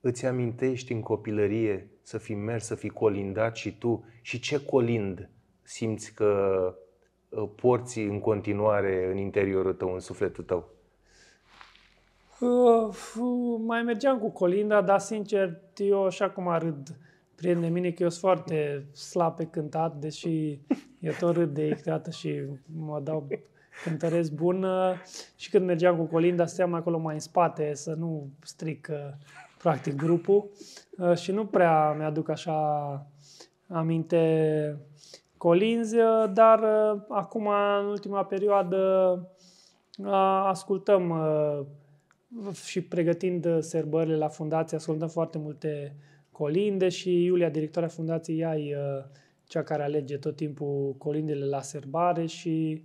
Îți amintești în copilărie să fi mers, să fi colindat și tu? Și ce colind simți că Uh, porți în continuare în interiorul tău, în sufletul tău? Uh, mai mergeam cu Colinda, dar sincer, eu așa cum arâd prieteni de mine că eu sunt foarte slab pe cântat, deși eu tot râd de ei și mă dau cântăresc bun. Și când mergeam cu Colinda, stăteam acolo mai în spate să nu stric uh, practic grupul. Uh, și nu prea mi-aduc așa aminte colinzi, uh, dar uh, acum, în ultima perioadă, uh, ascultăm și pregătind sărbările la fundație, ascultăm foarte multe colinde și Iulia, directoarea fundației, ea e cea care alege tot timpul colindele la serbare și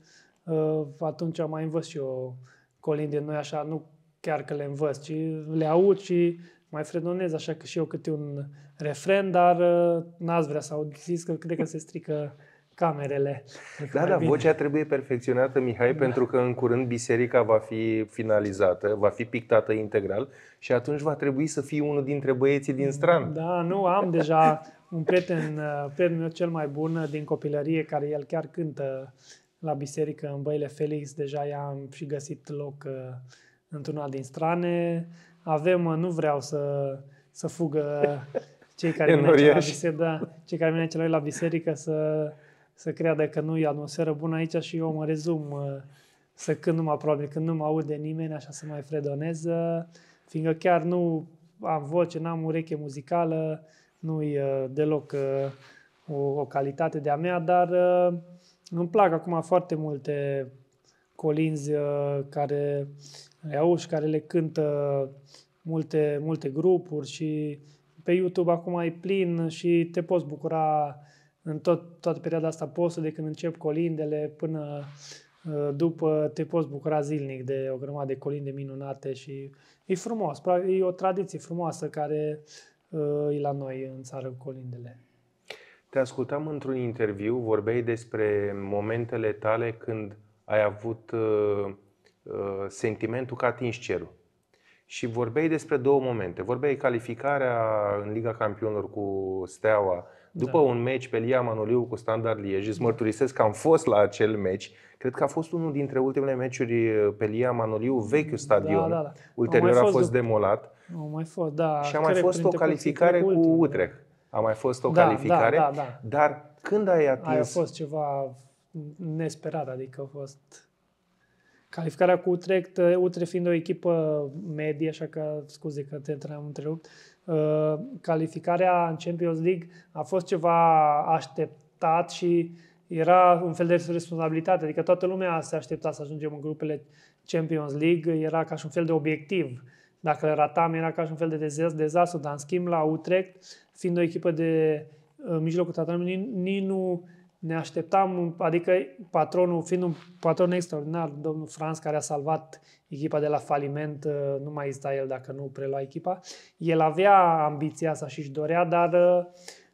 atunci mai învăț și eu colinde, noi așa, nu chiar că le învăț, ci le aud și mai fredonez așa că și eu câte un refren, dar uh, n-ați vrea să auziți că cred că se strică camerele. Da, da, bine. vocea trebuie perfecționată, Mihai, da. pentru că în curând biserica va fi finalizată, va fi pictată integral și atunci va trebui să fii unul dintre băieții din stran. Da, nu, am deja un prieten, uh, prietenul meu cel mai bun uh, din copilărie, care el chiar cântă la biserică în Băile Felix, deja i-am și găsit loc într-una din strane avem, nu vreau să, să fugă cei care vin la biserică, da, cei care vin la biserică să, să creadă că nu e atmosferă bună aici și eu mă rezum uh, să cânt numai probabil când nu mă aude nimeni, așa să mai fredonez, fiindcă chiar nu am voce, n-am ureche muzicală, nu e uh, deloc uh, o, o calitate de-a mea, dar îmi plac acum foarte multe colinzi care le au și care le cântă multe, multe grupuri și pe YouTube acum e plin și te poți bucura în tot, toată perioada asta postă de când încep colindele până uh, după te poți bucura zilnic de o grămadă de colinde minunate și e frumos. E o tradiție frumoasă care uh, e la noi în țară cu colindele. Te ascultam într-un interviu, vorbeai despre momentele tale când ai avut uh, uh, sentimentul că atingi cerul și vorbeai despre două momente. Vorbeai calificarea în Liga Campionilor cu Steaua, după da. un meci pe Lia Manoliu cu Standard Liege, îți mărturisesc că am fost la acel meci. Cred că a fost unul dintre ultimele meciuri pe Lia Manoliu, vechiul stadion. Da, da, da. Ulterior a fost fost demolat. Au mai fost, da. Și a mai fost o calificare cu Utrecht. A mai fost o da, calificare. Da, da, da. Dar când ai atins... Aia a fost ceva nesperat, adică a fost calificarea cu Utrecht, Utrecht fiind o echipă medie, așa că scuze că te am întrerupt, uh, calificarea în Champions League a fost ceva așteptat și era un fel de responsabilitate, adică toată lumea se aștepta să ajungem în grupele Champions League, era ca și un fel de obiectiv. Dacă le ratam, era ca și un fel de dezastru, dar în schimb la Utrecht, fiind o echipă de uh, mijlocul tabelului, nici nu ne așteptam, adică patronul, fiind un patron extraordinar, domnul Franz, care a salvat echipa de la faliment, uh, nu mai exista el dacă nu prelua echipa, el avea ambiția să și-și dorea, dar uh,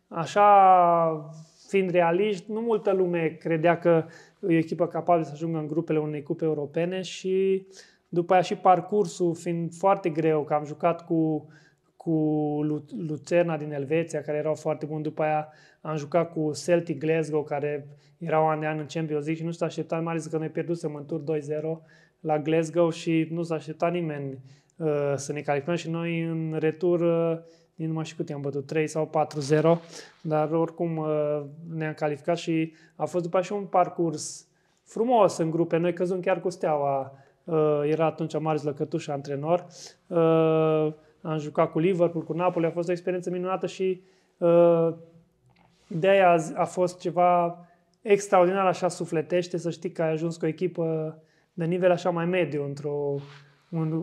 așa, fiind realiști, nu multă lume credea că e o echipă capabilă să ajungă în grupele unei cupe europene și după aia și parcursul fiind foarte greu, că am jucat cu cu Lucerna din Elveția, care erau foarte buni. După aia am jucat cu Celtic Glasgow, care erau an de an în Champions League și nu s-a așteptat, mai ales că noi pierdusem în tur 2-0 la Glasgow și nu s-a așteptat nimeni uh, să ne calificăm și noi în retur, uh, nici nu mai știu cât am bătut, 3 sau 4-0, dar oricum uh, ne-am calificat și a fost după așa un parcurs frumos în grupe. Noi căzum chiar cu Steaua, uh, era atunci Marius Lăcătuș antrenor. Uh, am jucat cu Liverpool, cu Napoli, a fost o experiență minunată și uh, de aia a fost ceva extraordinar așa sufletește să știi că ai ajuns cu o echipă de nivel așa mai mediu, într-o,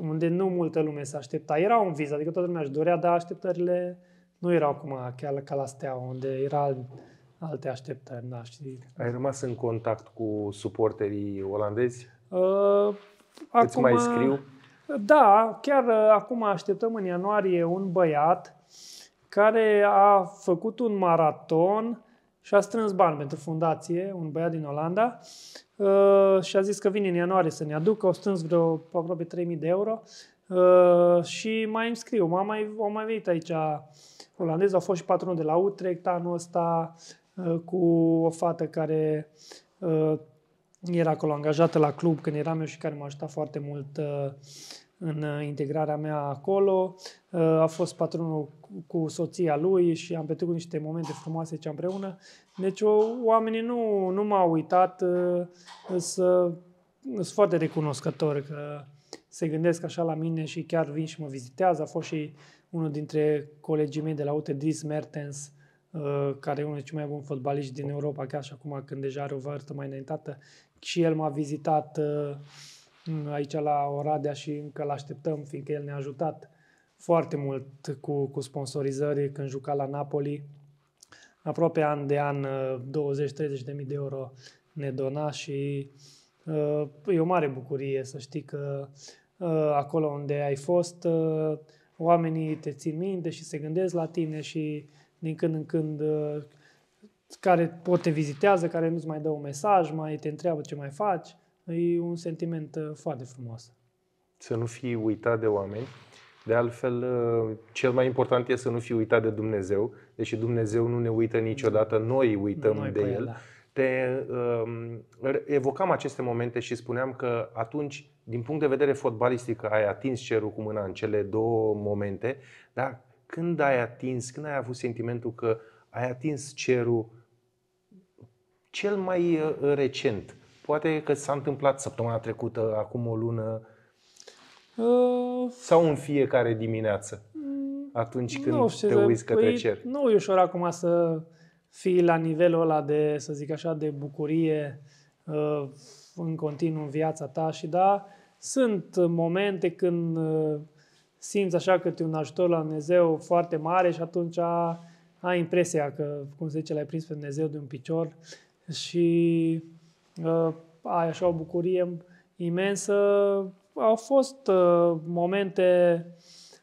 unde nu multă lume se aștepta. Era un vis, adică toată lumea își dorea, dar așteptările nu erau acum chiar ca la Steaua, unde era alte așteptări. Da, știi? Ai rămas în contact cu suporterii olandezi? Uh, acum, Îți mai scriu? Da, chiar uh, acum așteptăm în ianuarie un băiat care a făcut un maraton și a strâns bani pentru fundație, un băiat din Olanda, uh, și a zis că vine în ianuarie să ne aducă, au strâns vreo aproape 3000 de euro uh, și mai îmi scriu, m-a mai, au mai venit aici olandez, au fost și patronul de la Utrecht anul ăsta cu o fată care era acolo angajată la club când eram eu și care m-a ajutat foarte mult uh, în uh, integrarea mea acolo. Uh, a fost patronul cu soția lui și am petrecut niște momente frumoase ce împreună. Deci oamenii nu, nu m-au uitat, să, sunt foarte recunoscători că se gândesc așa la mine și chiar vin și mă vizitează. A fost și unul dintre colegii mei de la UTE, Dries Mertens, care e unul dintre cei mai buni fotbaliști din Europa, chiar și acum când deja are o vârstă mai înaintată, și el m-a vizitat uh, aici la Oradea și încă l-așteptăm, fiindcă el ne-a ajutat foarte mult cu, cu sponsorizări când juca la Napoli. Aproape an de an, 20-30 de mii de euro ne dona și uh, e o mare bucurie să știi că uh, acolo unde ai fost, uh, oamenii te țin minte și se gândesc la tine și din când în când uh, care pot te vizitează, care nu-ți mai dă un mesaj, mai te întreabă ce mai faci. E un sentiment uh, foarte frumos. Să nu fii uitat de oameni. De altfel, uh, cel mai important este să nu fii uitat de Dumnezeu, deși Dumnezeu nu ne uită niciodată, noi uităm noi de El. Da. Te, um, evocam aceste momente și spuneam că atunci, din punct de vedere fotbalistic, ai atins cerul cu mâna în cele două momente, dar când ai atins, când ai avut sentimentul că ai atins cerul cel mai uh, recent. Poate că s-a întâmplat săptămâna trecută, acum o lună, uh, sau în fiecare dimineață, atunci când nu știu, te uiți către păi, cer. Nu e ușor acum să fii la nivelul ăla de, să zic așa, de bucurie uh, în continuu în viața ta și da, sunt momente când uh, simți așa că te un ajutor la Dumnezeu foarte mare și atunci ai impresia că, cum se zice, l-ai prins pe Dumnezeu de un picior și uh, ai așa o bucurie imensă. Au fost uh, momente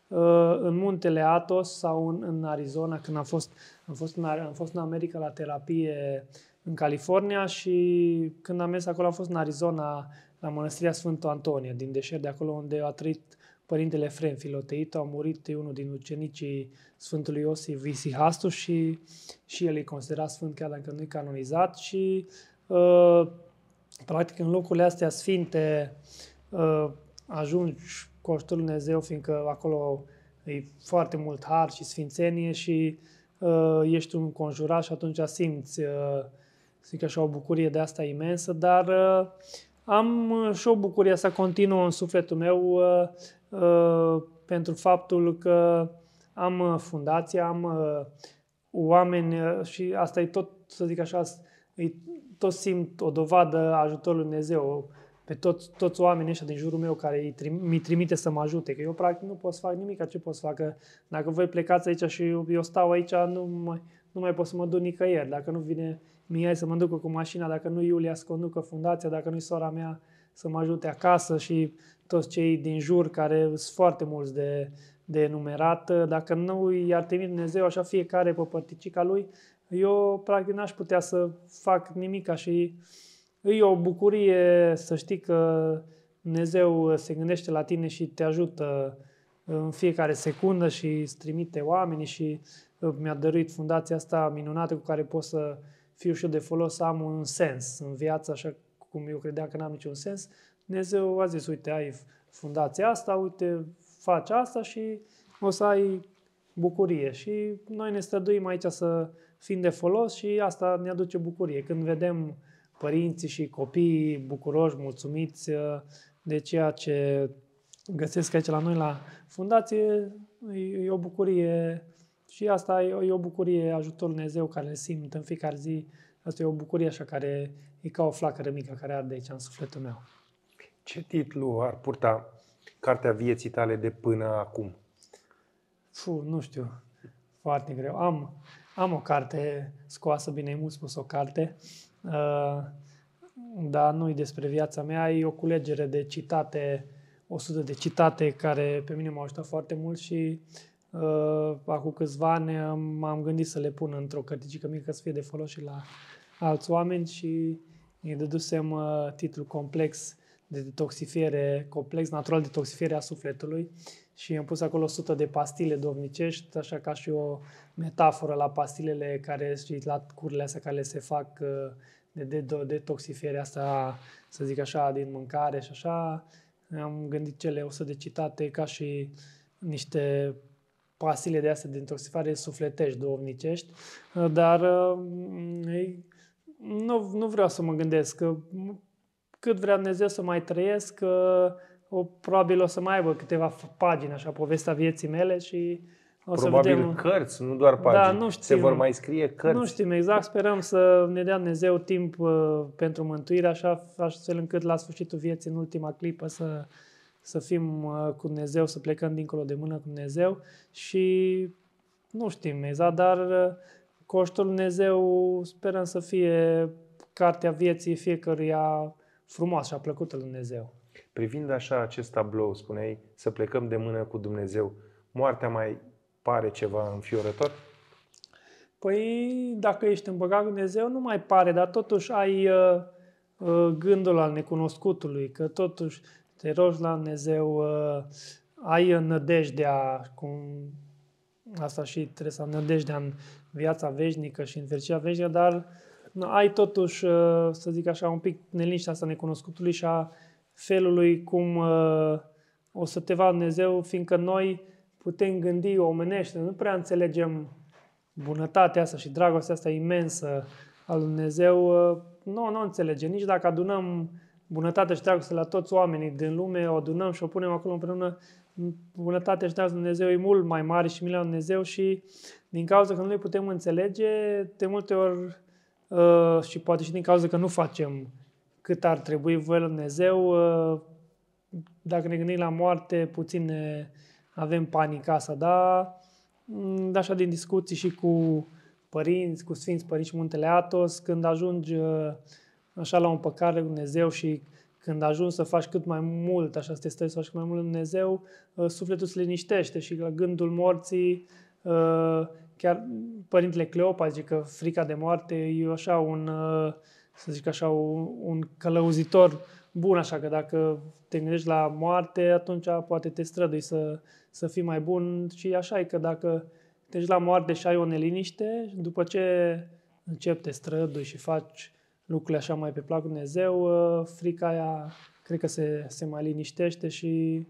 uh, în muntele Atos sau în, în Arizona, când am fost, am, fost în, am fost în America la terapie în California și când am mers acolo am fost în Arizona la Mănăstirea Sfântul Antonie, din deșert de acolo unde a trăit Părintele Efrem Filoteito a murit e unul din ucenicii Sfântului Iosif Visihastu și, și el e considerat sfânt chiar dacă nu e canonizat și uh, practic în locurile astea sfinte uh, ajungi cu ajutorul Dumnezeu, fiindcă acolo e foarte mult har și sfințenie și uh, ești un conjurat și atunci simți, uh, zic așa, o bucurie de asta imensă, dar uh, am uh, și o bucurie să continuă în sufletul meu uh, uh, pentru faptul că am uh, fundația, am uh, oameni uh, și asta e tot, să zic așa, e, tot simt o dovadă a ajutorului Dumnezeu pe toți, toți oamenii ăștia din jurul meu care mi trimite să mă ajute, că eu practic nu pot să fac nimic, ce pot să fac? Că dacă voi plecați aici și eu, eu stau aici, nu mai, nu mai pot să mă duc nicăieri. Dacă nu vine Mihai să mă ducă cu mașina, dacă nu Iulia să conducă fundația, dacă nu sora mea să mă ajute acasă și toți cei din jur care sunt foarte mulți de, de enumerat, dacă nu i-ar trimite Dumnezeu așa fiecare pe părticica lui, eu practic n-aș putea să fac nimic și e o bucurie să știi că Dumnezeu se gândește la tine și te ajută în fiecare secundă și îți trimite oamenii și mi-a dăruit fundația asta minunată cu care pot să fiu și eu de folos, să am un sens în viață, așa cum eu credeam că n-am niciun sens. Dumnezeu a zis, uite, ai fundația asta, uite, faci asta și o să ai bucurie. Și noi ne străduim aici să fim de folos și asta ne aduce bucurie. Când vedem părinții și copiii bucuroși, mulțumiți uh, de ceea ce găsesc aici la noi la fundație, e o bucurie și asta e o bucurie, ajutorul Dumnezeu care le simt în fiecare zi. Asta e o bucurie așa care e ca o flacără mică care arde aici în sufletul meu. Ce titlu ar purta cartea vieții tale de până acum? Fu, nu știu. Foarte greu. Am, am o carte scoasă, bine e mult spus o carte, uh, dar nu e despre viața mea, e o culegere de citate, 100 de citate care pe mine m-au ajutat foarte mult și uh, acum câțiva ani m-am gândit să le pun într-o cărticică mică să fie de folos și la alți oameni și îi dădusem uh, titlul complex de detoxifiere, complex natural de detoxifiere a sufletului și am pus acolo 100 de pastile domnicești, așa ca și o metaforă la pastilele care și la curile astea care se fac uh, de, de, de detoxifiere asta, să zic așa, din mâncare și așa. Am gândit cele 100 de citate ca și niște pastile de astea de detoxifiare sufletești, domnicești, dar uh, ei, nu, nu vreau să mă gândesc că cât vrea Dumnezeu să mai trăiesc, o, probabil o să mai aibă câteva pagini, așa, povestea vieții mele și o Probabil să vedem... cărți, nu doar pagini. Da, nu știm, Se vor mai scrie cărți. Nu știm exact, sperăm să ne dea Dumnezeu timp uh, pentru mântuire, așa astfel încât la sfârșitul vieții, în ultima clipă, să, să fim uh, cu Dumnezeu, să plecăm dincolo de mână cu Dumnezeu și nu știm exact, dar uh, cu ajutorul Dumnezeu sperăm să fie cartea vieții fiecăruia frumoasă și a plăcută lui Dumnezeu. Privind așa acest tablou, spuneai, să plecăm de mână cu Dumnezeu, moartea mai pare ceva înfiorător? Păi, dacă ești împăcat cu Dumnezeu, nu mai pare, dar totuși ai uh, uh, gândul al necunoscutului, că totuși te rogi la Dumnezeu, uh, ai nădejdea, cum asta și trebuie să nădejdea în viața veșnică și în fericirea veșnică, dar ai totuși, uh, să zic așa, un pic neliniștea asta necunoscutului și a felului cum uh, o să te va Dumnezeu, fiindcă noi putem gândi omenește, nu prea înțelegem bunătatea asta și dragostea asta imensă al lui Dumnezeu, uh, nu, nu înțelegem. Nici dacă adunăm bunătatea și dragostea la toți oamenii din lume, o adunăm și o punem acolo împreună, bunătatea și dragostea Dumnezeu e mult mai mare și mila Dumnezeu și din cauza că nu le putem înțelege, de multe ori uh, și poate și din cauza că nu facem cât ar trebui voie lui Dumnezeu. Uh, dacă ne gândim la moarte, puțin ne avem panica asta, dar mm, așa din discuții și cu părinți, cu Sfinți Părinți și Muntele Atos, când ajungi uh, așa la o împăcare cu Dumnezeu și când ajungi să faci cât mai mult, așa să te stai să faci cât mai mult în Dumnezeu, uh, sufletul se liniștește și la gândul morții, chiar Părintele Cleopa zice că frica de moarte e așa un să zic așa, un, un călăuzitor bun, așa că dacă te gândești la moarte, atunci poate te strădui să, să fii mai bun și așa e că dacă te la moarte și ai o neliniște, după ce începi te strădui și faci lucrurile așa mai pe plac Dumnezeu, uh, frica aia cred că se, se mai liniștește și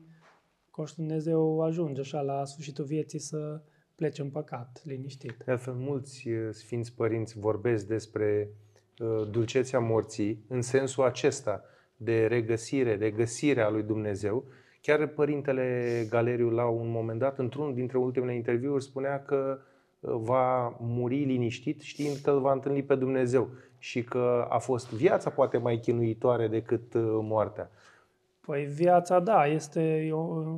Coștul Dumnezeu ajunge așa la sfârșitul vieții să plece în păcat, liniștit. De altfel, mulți uh, Sfinți Părinți vorbesc despre uh, dulcețea morții în sensul acesta de regăsire, de găsire a lui Dumnezeu. Chiar Părintele Galeriu, la un moment dat, într-un dintre ultimele interviuri, spunea că uh, va muri liniștit știind că îl va întâlni pe Dumnezeu și că a fost viața poate mai chinuitoare decât moartea. Păi viața, da, este o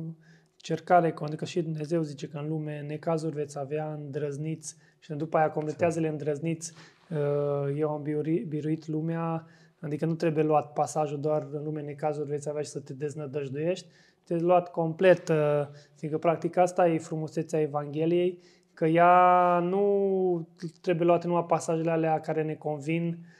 cercare, adică și Dumnezeu zice că în lume necazuri veți avea îndrăzniți și după aia completează-le îndrăzniți, uh, eu am biruit lumea, adică nu trebuie luat pasajul doar în lume necazuri veți avea și să te deznădăjduiești, trebuie luat complet, uh, fiindcă practic asta e frumusețea Evangheliei, că ea nu trebuie luate numai pasajele alea care ne convin, Uh,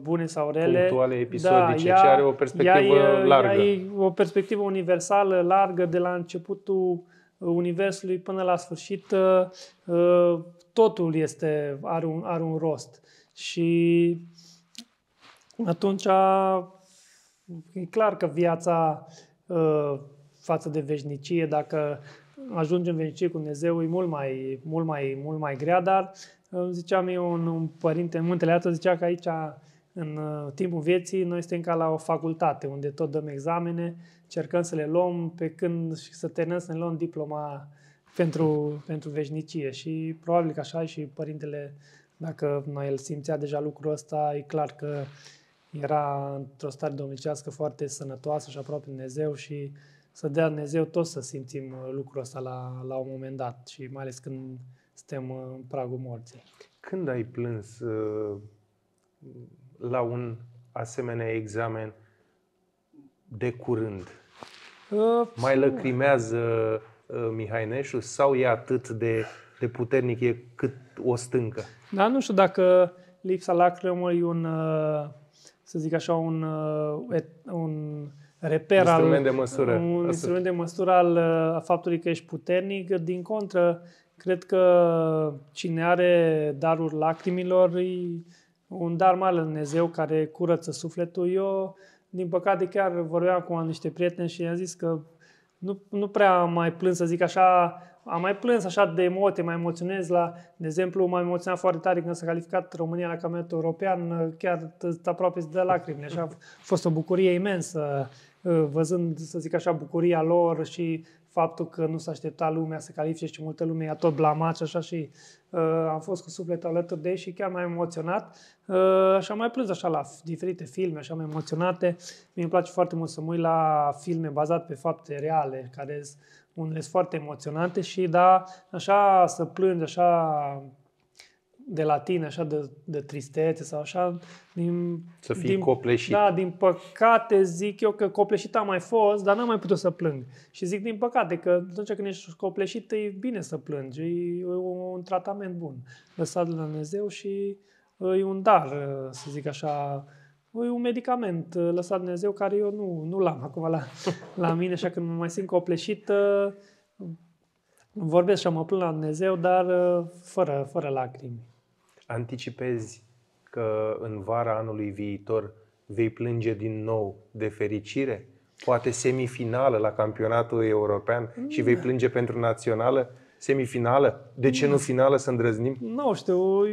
bune sau rele. Punctuale, episodice, da, ea, ce are o perspectivă ea e, largă. Ea e o perspectivă universală, largă, de la începutul Universului până la sfârșit. Uh, totul este, are, un, are un rost. Și atunci e clar că viața uh, față de veșnicie, dacă ajungem în veșnicie cu Dumnezeu, e mult mai, mult mai, mult mai grea, dar Ziceam eu, un, un părinte în Muntele Iată zicea că aici, în uh, timpul vieții, noi suntem ca la o facultate, unde tot dăm examene, cercăm să le luăm, pe când și să terminăm să ne luăm diploma pentru, pentru veșnicie. Și probabil că așa și părintele, dacă noi el simțea deja lucrul ăsta, e clar că era într-o stare domnicească foarte sănătoasă și aproape Dumnezeu și să dea Dumnezeu tot să simțim uh, lucrul ăsta la, la un moment dat și mai ales când suntem în pragul morții. Când ai plâns uh, la un asemenea examen de curând? Uh, Mai lăcrimează uh, Mihai Neșu sau e atât de, de puternic e cât o stâncă? Da, nu știu dacă lipsa lacrimă e un, uh, să zic așa, un, uh, un reper instrument al, de măsură. un Asta. instrument de măsură al uh, faptului că ești puternic. Din contră, Cred că cine are darul lacrimilor e un dar mare al Dumnezeu care curăță sufletul. Eu, din păcate, chiar vorbeam cu niște prieteni și i-am zis că nu, nu prea am mai plâns, să zic așa, am mai plâns așa de emote, mai emoționez la, de exemplu, m-am emoționat foarte tare când s-a calificat România la campionatul european, chiar aproape de lacrimi. Așa a fost o bucurie imensă, văzând, să zic așa, bucuria lor și faptul că nu s-a așteptat lumea să califice și multă lume i-a tot blamat și așa și uh, am fost cu sufletul alături de ei și chiar m-am emoționat uh, și am mai plâns așa la diferite filme, așa mai emoționate. Mie îmi place foarte mult să mă uit la filme bazate pe fapte reale, care sunt unele sunt foarte emoționante și da, așa să plângi, așa de la tine, așa de, de tristețe sau așa. Din, să fii din, copleșit. Da, din păcate zic eu că copleșit am mai fost, dar n-am mai putut să plâng. Și zic din păcate că atunci când ești copleșit e bine să plângi, e un tratament bun lăsat de la Dumnezeu și e un dar, să zic așa, e un medicament lăsat de Dumnezeu care eu nu, nu l-am acum la, la mine, așa când mă mai simt copleșit, vorbesc și mă plâng la Dumnezeu, dar fără, fără lacrimi anticipezi că în vara anului viitor vei plânge din nou de fericire? Poate semifinală la campionatul european și vei plânge pentru națională? Semifinală? De ce nu finală să îndrăznim? Nu știu,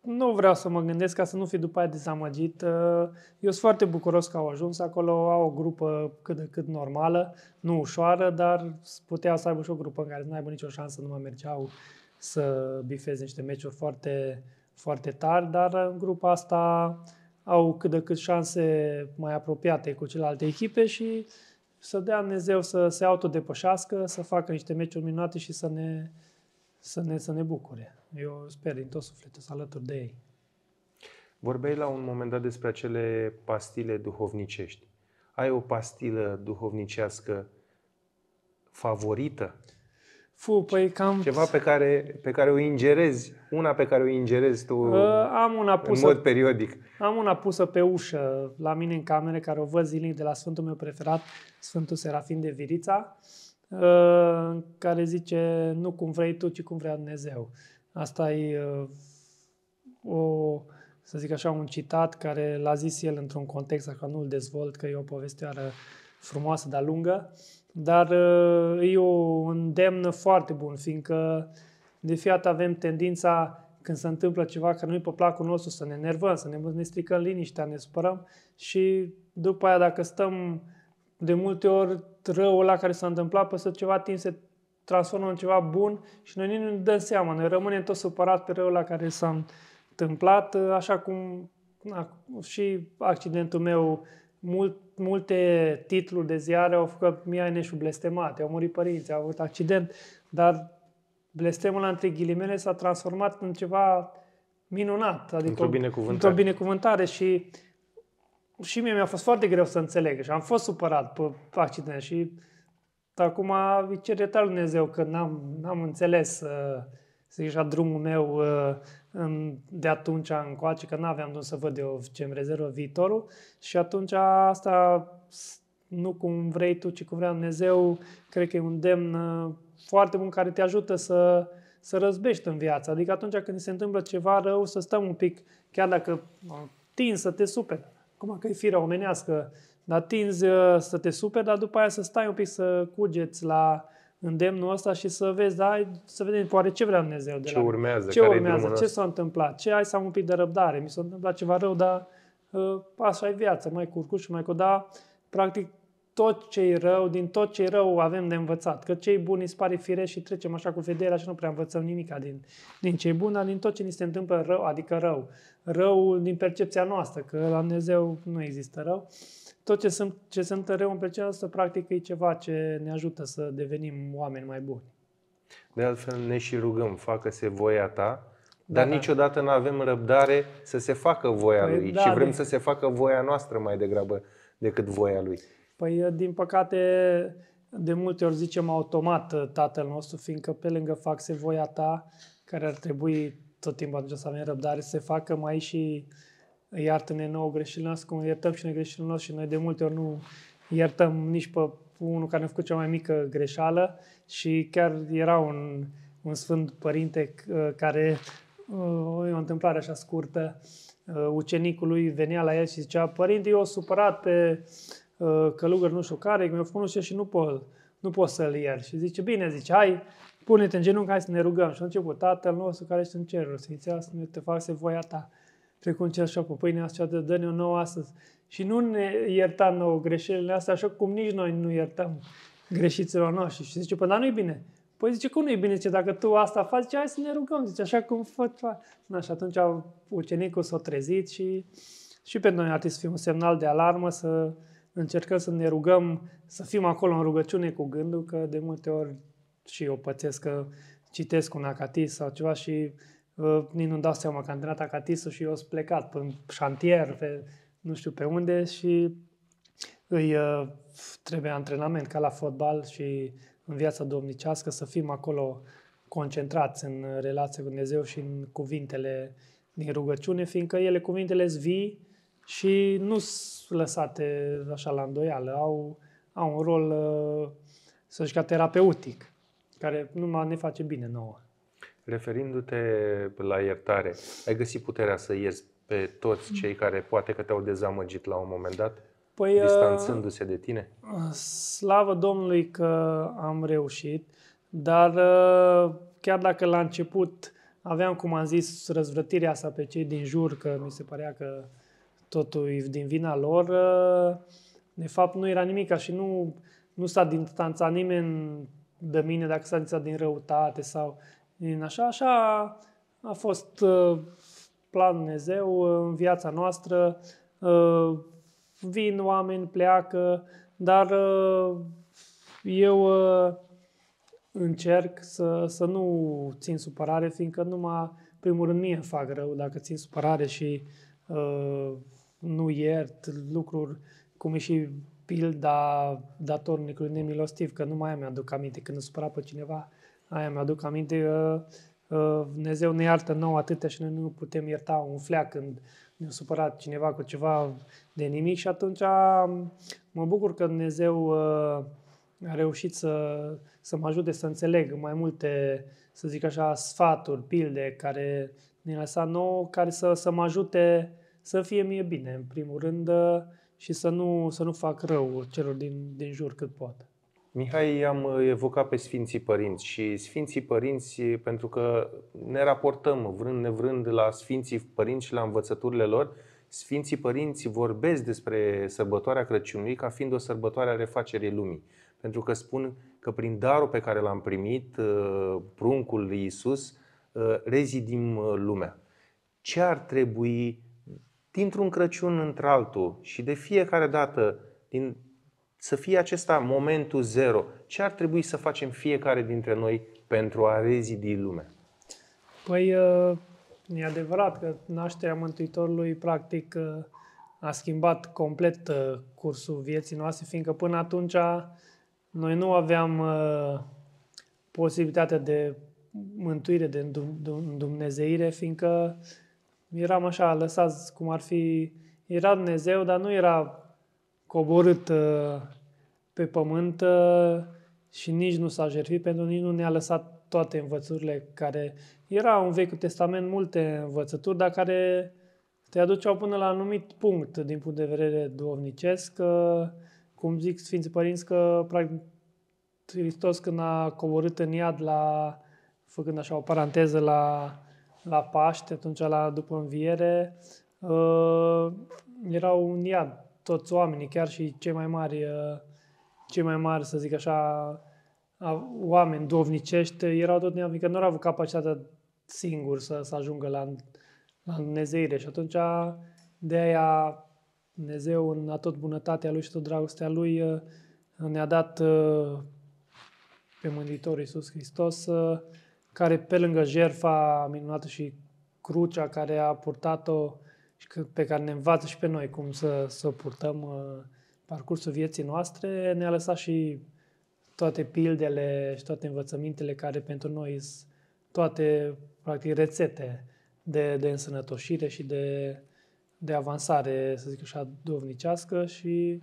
nu vreau să mă gândesc ca să nu fi după aia dezamăgit. Eu sunt foarte bucuros că au ajuns acolo, au o grupă cât de cât normală, nu ușoară, dar putea să aibă și o grupă în care nu aibă nicio șansă, nu mai mergeau să bifeze niște meciuri foarte, foarte tari, dar în grupa asta au cât de cât șanse mai apropiate cu celelalte echipe și să dea Dumnezeu să se autodepășească, să facă niște meciuri minunate și să ne, să ne, să ne bucure. Eu sper din tot sufletul să alături de ei. Vorbeai la un moment dat despre acele pastile duhovnicești. Ai o pastilă duhovnicească favorită? Fu, păi cam... Ceva pe care, pe care o ingerezi, una pe care o ingerezi tu Uh, am una pusă, în mod periodic. am una pusă pe ușă la mine în camere, care o văd zilnic de la Sfântul meu preferat, Sfântul Serafin de Virița, uh, care zice nu cum vrei tu, ci cum vrea Dumnezeu. Asta e uh, o, să zic așa, un citat care l-a zis el într-un context, așa nu-l dezvolt, că e o povestioară frumoasă, dar lungă, dar uh, e o îndemnă foarte bun, fiindcă de fiat avem tendința când se întâmplă ceva care nu-i pe placul nostru, să ne enervăm, să ne, ne stricăm liniștea, ne supărăm și după aia dacă stăm de multe ori răul la care s-a întâmplat, peste ceva timp se transformă în ceva bun și noi nici nu ne dăm seama. Noi rămânem tot supărat pe răul la care s-a întâmplat, așa cum na, și accidentul meu, mult, multe titluri de ziare au făcut Mia Eneșu blestemate, au murit părinții, au avut accident, dar blestemul la între ghilimele s-a transformat în ceva minunat. Adică Într-o binecuvântare. Într-o binecuvântare și și mie mi-a fost foarte greu să înțeleg și am fost supărat pe accident și acum îi cer iertare lui Dumnezeu că n-am, n-am înțeles uh, să zic așa, drumul meu uh, în, de atunci încoace, că n-aveam de unde să văd eu ce îmi rezervă viitorul și atunci asta nu cum vrei tu, ci cum vrea Dumnezeu, cred că e un demn uh, foarte bun care te ajută să, să răzbești în viață. Adică atunci când se întâmplă ceva rău, să stăm un pic, chiar dacă uh, tin să te superi. Acum că e firea omenească, dar tinzi uh, să te superi, dar după aia să stai un pic să cugeți la îndemnul ăsta și să vezi, da, să vedem oare ce vrea Dumnezeu de Ce la urmează, ce care e urmează, drumul ce ăsta? s-a întâmplat, ce ai să am un pic de răbdare, mi s-a întâmplat ceva rău, dar uh, așa e viața, mai curcuș și mai cu, da, practic tot ce e rău, din tot ce e rău avem de învățat. Că ce e bun îți se pare firesc și trecem așa cu vederea și nu prea învățăm nimic din, din ce e bun, dar din tot ce ni se întâmplă rău, adică rău. Rău din percepția noastră, că la Dumnezeu nu există rău. Tot ce, sunt, ce se întâmplă rău în percepția noastră, practic, e ceva ce ne ajută să devenim oameni mai buni. De altfel ne și rugăm, facă-se voia ta, dar Da. niciodată nu avem răbdare să se facă voia Păi lui da, și vrem de- să se facă voia noastră mai degrabă decât voia lui. Păi, din păcate, de multe ori zicem automat uh, Tatăl nostru, fiindcă pe lângă fac se voia ta, care ar trebui tot timpul atunci să avem răbdare, să se facă mai și iartă-ne nouă greșelile noastre, cum iertăm și noi greșelile noastre și noi de multe ori nu iertăm nici pe unul care ne-a făcut cea mai mică greșeală și chiar era un, un sfânt părinte uh, care, uh, e o întâmplare așa scurtă, uh, ucenicul lui venea la el și zicea, părinte, eu supărat pe uh, călugăr nu știu care, că mi-a făcut nu știu și nu pot, nu pot să-l iert. Și zice, bine, zice, hai, pune-te în genunchi, hai să ne rugăm. Și a început, Tatăl nostru care ești în cerul, Sfinția să ne te fac să voia ta. Precum cer și pe pâinea asta, dă-ne o nouă astăzi. Și nu ne ierta nouă greșelile astea, așa cum nici noi nu iertăm greșiților noștri. Și zice, păi, dar nu-i bine. Păi zice, cum nu-i bine? Zice, dacă tu asta faci, zice, hai să ne rugăm. Zice, așa cum fă. Na, și atunci ucenicul s-a trezit și, și pe noi ar trebui să fie un semnal de alarmă, să încercăm să ne rugăm, să fim acolo în rugăciune cu gândul, că de multe ori și eu pățesc că citesc un acatis sau ceva și uh, nici nu-mi dau seama că am terminat acatisul și eu sunt plecat pe șantier, pe nu știu pe unde și îi uh, trebuie antrenament ca la fotbal și în viața domnicească să fim acolo concentrați în relația cu Dumnezeu și în cuvintele din rugăciune, fiindcă ele, cuvintele sunt vii și nu sunt lăsate așa la îndoială. Au, au un rol, uh, să zic, ca terapeutic, care numai ne face bine nouă. Referindu-te la iertare, ai găsit puterea să ierți pe toți cei care poate că te-au dezamăgit la un moment dat, Păi, uh, distanțându-se de tine? Slavă Domnului că am reușit, dar uh, chiar dacă la început aveam, cum am zis, răzvrătirea asta pe cei din jur, că mi se părea că totul e din vina lor, uh, de fapt nu era nimic și nu, nu s-a distanțat nimeni de mine dacă s-a distanțat din răutate sau din așa. Așa a fost uh, plan Dumnezeu uh, în viața noastră. Uh, vin oameni, pleacă, dar uh, eu uh, încerc să, să nu țin supărare, fiindcă numai, primul rând, mie îmi fac rău dacă țin supărare și uh, nu iert lucruri, cum e și pilda datornicului nemilostiv, că nu mai mi-aduc aminte când îmi supăra pe cineva, aia mi-aduc aminte că uh, Dumnezeu ne iartă nouă atâtea și noi nu putem ierta un fleac când ne-a supărat cineva cu ceva de nimic și atunci mă bucur că Dumnezeu uh, a reușit să, să mă ajute să înțeleg mai multe, să zic așa, sfaturi, pilde care ne lăsat nouă, care să, să mă ajute să fie mie bine, în primul rând, uh, și să nu, să nu fac rău celor din, din jur cât pot. Mihai, i-am uh, evocat pe Sfinții Părinți și Sfinții Părinți, pentru că ne raportăm vrând nevrând la Sfinții Părinți și la învățăturile lor, Sfinții Părinți vorbesc despre sărbătoarea Crăciunului ca fiind o sărbătoare a refacerii lumii. Pentru că spun că prin darul pe care l-am primit, uh, pruncul lui Iisus, uh, rezidim lumea. Ce ar trebui dintr-un Crăciun într-altul și de fiecare dată din să fie acesta momentul zero. Ce ar trebui să facem fiecare dintre noi pentru a rezidi lumea? Păi, uh, e adevărat că nașterea Mântuitorului, practic, uh, a schimbat complet uh, cursul vieții noastre, fiindcă până atunci noi nu aveam posibilitatea de mântuire, de îndumnezeire, fiindcă eram așa lăsați cum ar fi, era Dumnezeu, dar nu era coborât uh, pe pământ uh, și nici nu s-a jertfit pentru nici nu ne-a lăsat toate învățăturile care erau în Vechiul Testament multe învățături, dar care te aduceau până la un anumit punct din punct de vedere duovnicesc, uh, cum zic Sfinții Părinți că practic Hristos când a coborât în iad la, făcând așa o paranteză la, la Paște, atunci la, după înviere, uh, era un iad toți oamenii, chiar și cei mai mari, uh, cei mai mari, să zic așa, oameni dovnicești, erau tot neam, că nu au avut capacitatea singur să, să ajungă la, la Dumnezeire. Și atunci de aia Dumnezeu în tot bunătatea Lui și tot dragostea Lui uh, ne-a dat uh, pe Mântuitorul Iisus Hristos, care pe lângă jertfa minunată și crucea care a purtat-o și pe care ne învață și pe noi cum să, să purtăm uh, parcursul vieții noastre, ne-a lăsat și toate pildele și toate învățămintele care pentru noi sunt toate, practic, rețete de, de însănătoșire și de, de avansare, să zic așa, dovnicească și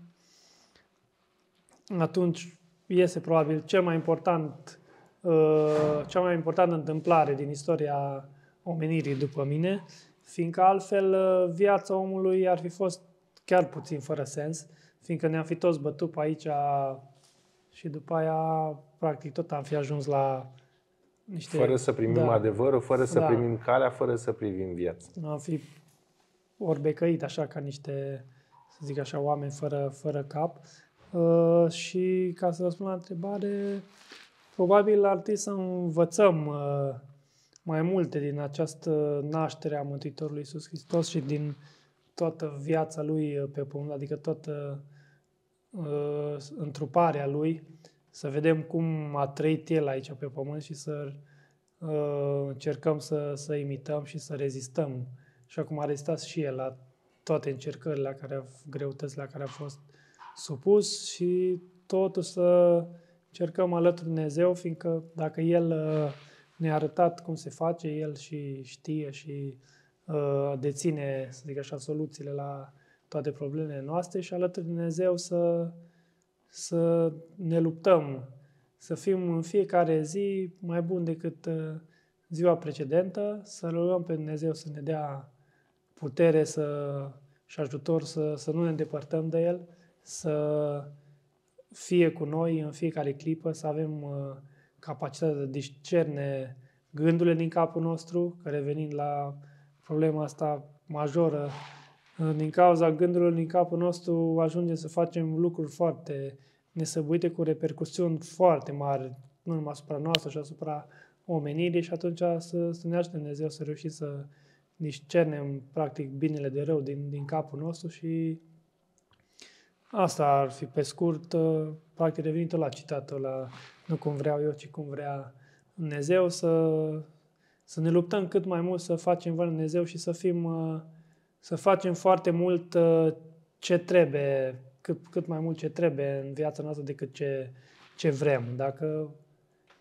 atunci iese probabil cel mai important, uh, cea mai importantă întâmplare din istoria omenirii după mine, fiindcă altfel uh, viața omului ar fi fost chiar puțin fără sens, fiindcă ne-am fi toți bătut pe aici și după aia, practic, tot am fi ajuns la niște... Fără să primim da. adevărul, fără să da. primim calea, fără să privim viața. Am fi orbecăit așa ca niște, să zic așa, oameni fără, fără cap. Uh, și ca să răspund la întrebare, probabil ar trebui să învățăm uh, mai multe din această naștere a Mântuitorului Iisus Hristos și din toată viața Lui uh, pe pământ, adică toată uh, întruparea Lui, să vedem cum a trăit El aici pe pământ și să uh, încercăm să, să imităm și să rezistăm, așa cum a rezistat și El la toate încercările la care, greutăți la care a fost supus și totul să încercăm alături de Dumnezeu, fiindcă dacă El uh, ne-a arătat cum se face, el și știe și uh, deține, să zic așa, soluțiile la toate problemele noastre și alături de Dumnezeu să, să ne luptăm, să fim în fiecare zi mai buni decât uh, ziua precedentă, să rugăm pe Dumnezeu să ne dea putere să, și ajutor să, să nu ne îndepărtăm de El, să fie cu noi în fiecare clipă, să avem uh, capacitatea de a discerne gândurile din capul nostru, care venind la problema asta majoră, din cauza gândurilor din capul nostru ajungem să facem lucruri foarte nesăbuite cu repercusiuni foarte mari, nu numai asupra noastră, și asupra omenirii și atunci să, să ne ajute Dumnezeu să reușim să discernem practic binele de rău din, din capul nostru și asta ar fi pe scurt, practic revenită la citatul la nu cum vreau eu, ci cum vrea Dumnezeu, să, să ne luptăm cât mai mult să facem voia Dumnezeu și să fim, uh, să facem foarte mult uh, ce trebuie, cât, cât mai mult ce trebuie în viața noastră decât ce, ce vrem. Dacă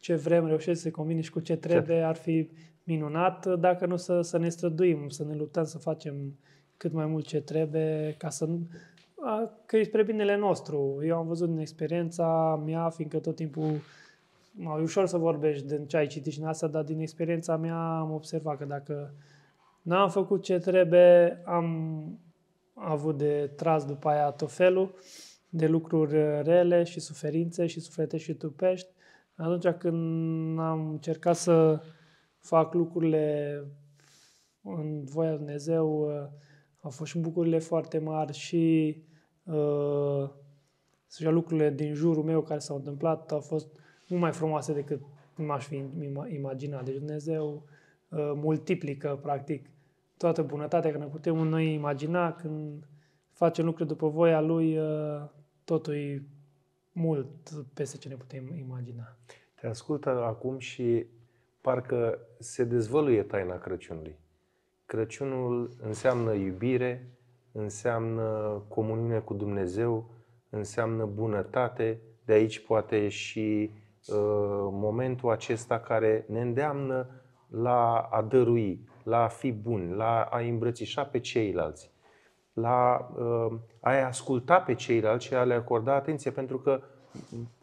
ce vrem, reușește să se combine și cu ce trebuie, ar fi minunat, dacă nu să, să ne străduim, să ne luptăm să facem cât mai mult ce trebuie, ca să că e spre binele nostru. Eu am văzut din experiența mea, fiindcă tot timpul e ușor să vorbești din ce ai citit și în asta, dar din experiența mea am observat că dacă n-am făcut ce trebuie, am avut de tras după aia tot felul de lucruri rele și suferințe și suflete și tupești. Atunci când am încercat să fac lucrurile în voia Lui Dumnezeu, au fost și bucurile foarte mari și uh, lucrurile din jurul meu care s-au întâmplat au fost mult mai frumoase decât m-aș fi imaginat. Deci Dumnezeu uh, multiplică, practic, toată bunătatea care ne putem noi imagina când facem lucruri după voia Lui, uh, totul e mult peste ce ne putem imagina. Te ascultă acum și parcă se dezvăluie taina Crăciunului. Crăciunul înseamnă iubire, înseamnă comuniune cu Dumnezeu, înseamnă bunătate, de aici poate și uh, momentul acesta care ne îndeamnă la a dărui, la a fi bun, la a îmbrățișa pe ceilalți, la uh, a asculta pe ceilalți și a le acorda atenție, pentru că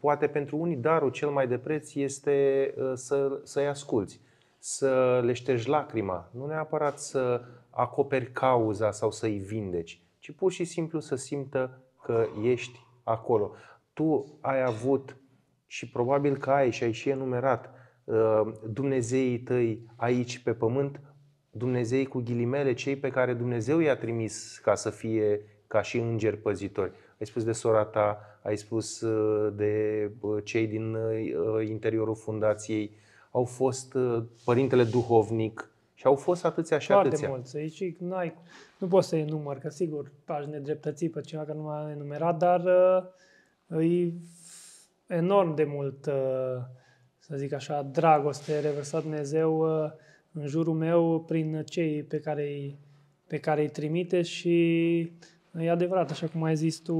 poate pentru unii darul cel mai de preț este uh, să, să-i asculți să le ștergi lacrima, nu neapărat să acoperi cauza sau să-i vindeci, ci pur și simplu să simtă că ești acolo. Tu ai avut și probabil că ai și ai și enumerat uh, Dumnezeii tăi aici pe pământ, Dumnezei cu ghilimele, cei pe care Dumnezeu i-a trimis ca să fie ca și îngeri păzitori. Ai spus de sora ta, ai spus uh, de uh, cei din interiorul fundației, au fost uh, părintele duhovnic și au fost atâția și Foarte atâția. mulți. Aici n-ai, nu poți să enumăr, că sigur aș nedreptăți pe cineva că nu m-a enumerat, dar uh, e enorm de mult, uh, să zic așa, dragoste revărsat Dumnezeu uh, în jurul meu prin cei pe care îi, pe care îi trimite și e adevărat, așa cum ai zis tu,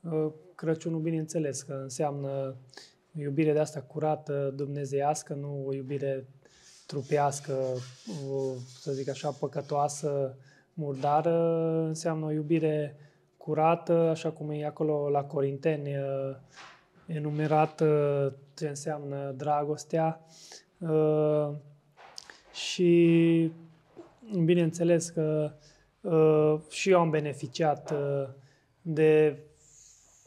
uh, Crăciunul, bineînțeles, că înseamnă o iubire de asta curată, dumnezeiască, nu o iubire trupească, o, să zic așa, păcătoasă, murdară, înseamnă o iubire curată, așa cum e acolo la Corinteni enumerat ce înseamnă dragostea. Și bineînțeles că și eu am beneficiat de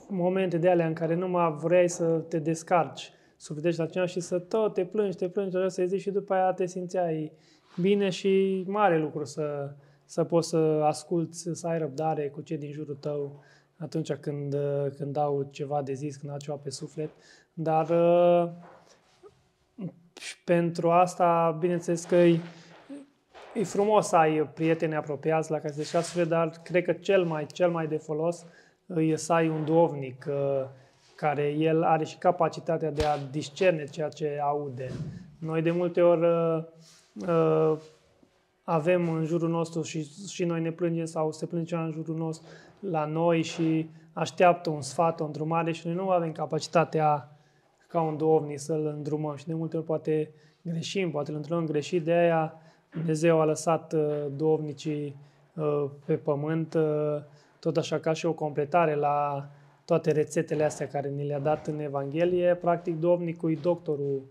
momente de alea în care nu mai vrei să te descarci sufletești la cineva și să tot te plângi, te plângi, să zici și după aia te simțeai bine și mare lucru să, să poți să asculți, să ai răbdare cu cei din jurul tău atunci când, când au ceva de zis, când au ceva pe suflet. Dar și pentru asta, bineînțeles că e, e frumos să ai prieteni apropiați la care să suflet, dar cred că cel mai, cel mai de folos îi să ai un duovnic uh, care el are și capacitatea de a discerne ceea ce aude. Noi de multe ori uh, uh, avem în jurul nostru și, și noi ne plângem sau se plânge în jurul nostru la noi și așteaptă un sfat, o îndrumare și noi nu avem capacitatea ca un duovnic să-l îndrumăm și de multe ori poate greșim, poate îl îndrumăm greșit, de aia Dumnezeu a lăsat duovnicii pe pământ tot așa ca și o completare la toate rețetele astea care ni le-a dat în Evanghelie, practic Domnicul e doctorul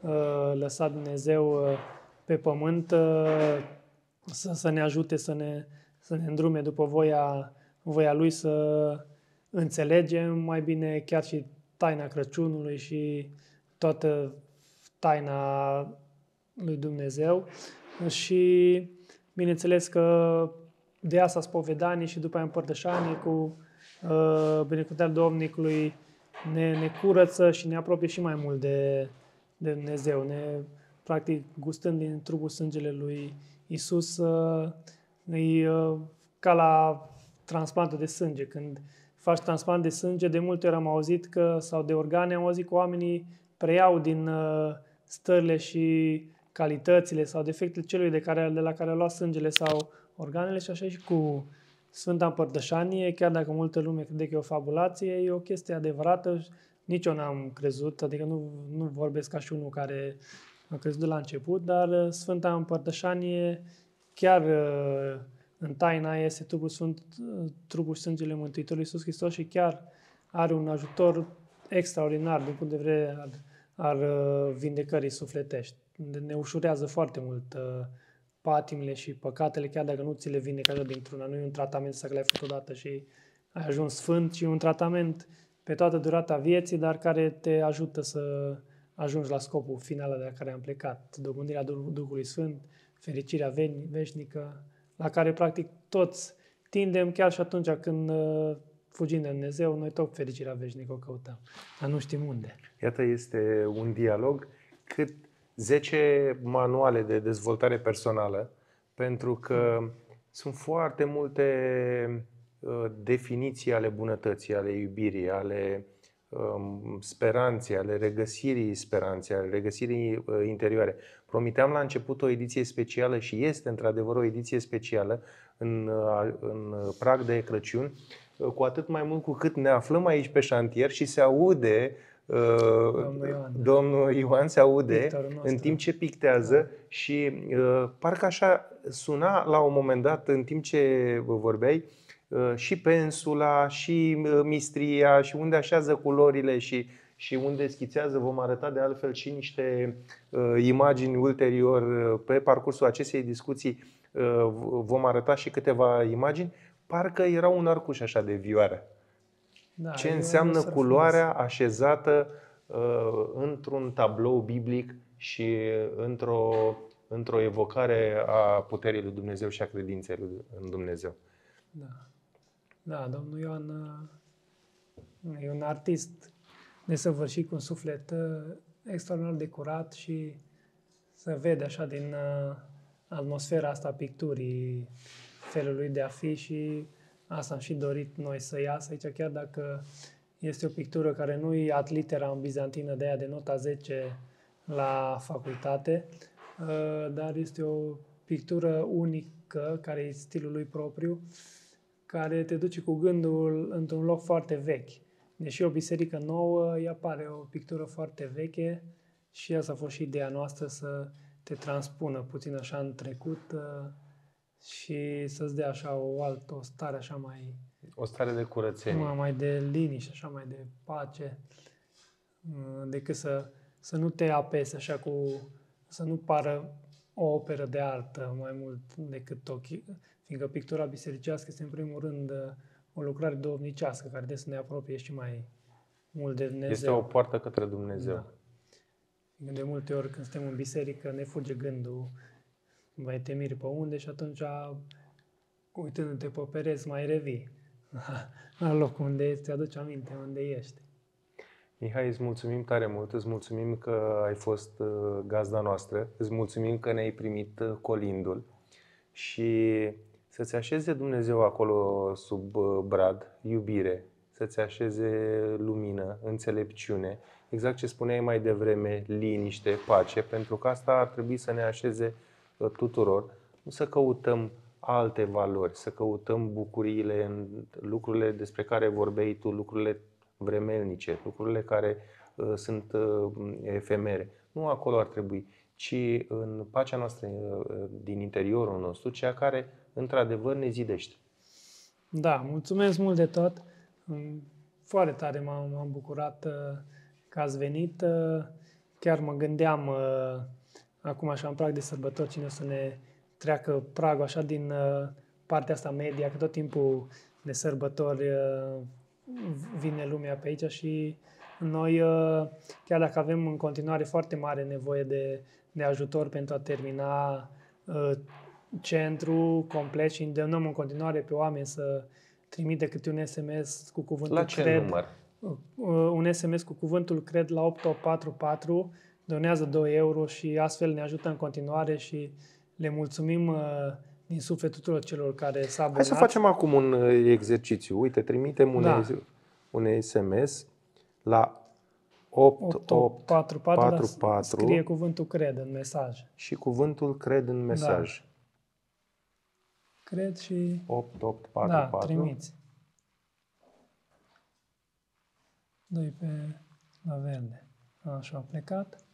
uh, lăsat Dumnezeu uh, pe pământ uh, să, să ne ajute să ne, să ne îndrume după voia, voia Lui, să înțelegem mai bine chiar și taina Crăciunului și toată taina lui Dumnezeu. Și bineînțeles că de asta spovedanie și după aia împărtășanie cu uh, binecuvântarea Domnului ne, ne curăță și ne apropie și mai mult de, de Dumnezeu. Ne, practic, gustând din trupul sângele lui Isus, uh, e uh, ca la transplantul de sânge. Când faci transplant de sânge, de multe ori am auzit că, sau de organe, am auzit că oamenii preiau din uh, stările și calitățile sau defectele celui de, care, de la care a luat sângele sau organele și așa și cu Sfânta Împărtășanie, chiar dacă multă lume crede că e o fabulație, e o chestie adevărată. nici eu n-am crezut, adică nu, nu vorbesc ca și unul care a crezut de la început, dar uh, Sfânta Împărtășanie chiar uh, în taina este trupul, Sfânt, uh, trupul și sângele Mântuitorului Iisus Hristos și chiar are un ajutor extraordinar din punct de vedere al, al vindecării sufletești. Ne ușurează foarte mult patimile și păcatele, chiar dacă nu ți le vindecă așa dintr-una. Nu e un tratament să le-ai făcut odată și ai ajuns sfânt, ci un tratament pe toată durata vieții, dar care te ajută să ajungi la scopul final de la care am plecat. Dobândirea Duhului Sfânt, fericirea veșnică, la care practic toți tindem chiar și atunci când uh, fugim de Dumnezeu, noi tot fericirea veșnică o căutăm, dar nu știm unde. Iată, este un dialog cât 10 manuale de dezvoltare personală, pentru că sunt foarte multe uh, definiții ale bunătății, ale iubirii, ale um, speranței, ale regăsirii speranței, ale regăsirii uh, interioare. Promiteam la început o ediție specială și este într-adevăr o ediție specială în, uh, în prag de Crăciun, cu atât mai mult cu cât ne aflăm aici pe șantier și se aude Domnul Ioan, domnul Ioan se aude în timp ce pictează și uh, parcă așa suna la un moment dat în timp ce vorbeai uh, și pensula și uh, mistria și unde așează culorile și, și unde schițează. Vom arăta de altfel și niște uh, imagini ulterior uh, pe parcursul acestei discuții. Uh, vom arăta și câteva imagini. Parcă era un arcuș așa de vioară. Da, Ce înseamnă culoarea așezată uh, într-un tablou biblic și într-o, într-o evocare a puterii lui Dumnezeu și a credinței lui în Dumnezeu. Da. Da, domnul Ioan uh, e un artist desăvârșit cu un suflet uh, extraordinar de curat și se vede așa din uh, atmosfera asta picturii felului de a fi și Asta am și dorit noi să iasă aici, chiar dacă este o pictură care nu e at litera în bizantină de aia de nota 10 la facultate, uh, dar este o pictură unică, care e stilul lui propriu, care te duce cu gândul într-un loc foarte vechi. Deși o biserică nouă, ea pare o pictură foarte veche și asta a fost și ideea noastră să te transpună puțin așa în trecut, uh, și să-ți dea așa o altă, o stare așa mai... O stare de curățenie. Mai, mai de liniște, așa mai de pace, uh, decât să, să nu te apese așa cu... să nu pară o operă de artă mai mult decât o... Fiindcă pictura bisericească este în primul rând uh, o lucrare dovnicească care de să ne apropie și mai mult de Dumnezeu. Este o poartă către Dumnezeu. Da. De multe ori când suntem în biserică ne fuge gândul mai te miri pe unde și atunci, uitându-te pe pereți, mai revii la locul unde ți aduce aminte unde ești. Mihai, îți mulțumim tare mult, îți mulțumim că ai fost uh, gazda noastră, îți mulțumim că ne-ai primit uh, colindul și să-ți așeze Dumnezeu acolo sub uh, brad, iubire, să-ți așeze lumină, înțelepciune, exact ce spuneai mai devreme, liniște, pace, pentru că asta ar trebui să ne așeze tuturor, nu să căutăm alte valori, să căutăm bucuriile în lucrurile despre care vorbeai tu, lucrurile vremelnice, lucrurile care uh, sunt uh, efemere. Nu acolo ar trebui, ci în pacea noastră uh, din interiorul nostru, cea care într-adevăr ne zidește. Da, mulțumesc mult de tot. Foarte tare m-am, m-am bucurat uh, că ați venit. Uh, chiar mă gândeam uh, acum așa în prag de sărbători, cine o să ne treacă pragul așa din uh, partea asta media, că tot timpul de sărbători uh, vine lumea pe aici și noi, uh, chiar dacă avem în continuare foarte mare nevoie de, de ajutor pentru a termina uh, centru complet și îndemnăm în continuare pe oameni să trimite câte un SMS cu cuvântul La ce cred. număr? Uh, un SMS cu cuvântul cred la 8844 donează 2 euro și astfel ne ajută în continuare și le mulțumim uh, din suflet tuturor celor care s-au abonat. Hai să facem acum un uh, exercițiu. Uite, trimitem un, da. un SMS la 8844 scrie cuvântul cred în mesaj. Și cuvântul cred în mesaj. Da. Cred și 8844. Da, trimiți. Doi pe La verde. Așa, a plecat.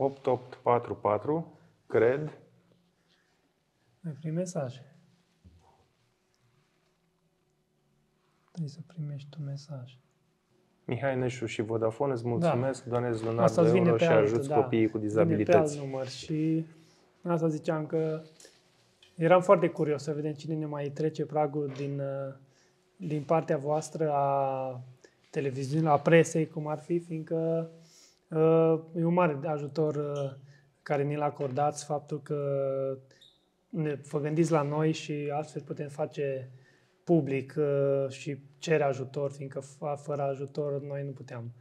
8844, cred. Mai prim mesaje. Trebuie să primești un mesaj. Mihai Neșu și Vodafone, îți mulțumesc, da. donezi lunar Asta de îți vine euro pe și altul, ajuți da. copiii cu Vine pe alt dizabilități. număr și asta ziceam că eram foarte curios să vedem cine ne mai trece pragul din, uh, din partea voastră a televiziunii, a presei, cum ar fi, fiindcă uh, e un mare ajutor uh, care ni-l acordați, faptul că ne vă gândiți la noi și astfel putem face public uh, și cere ajutor, fiindcă f- fără ajutor noi nu puteam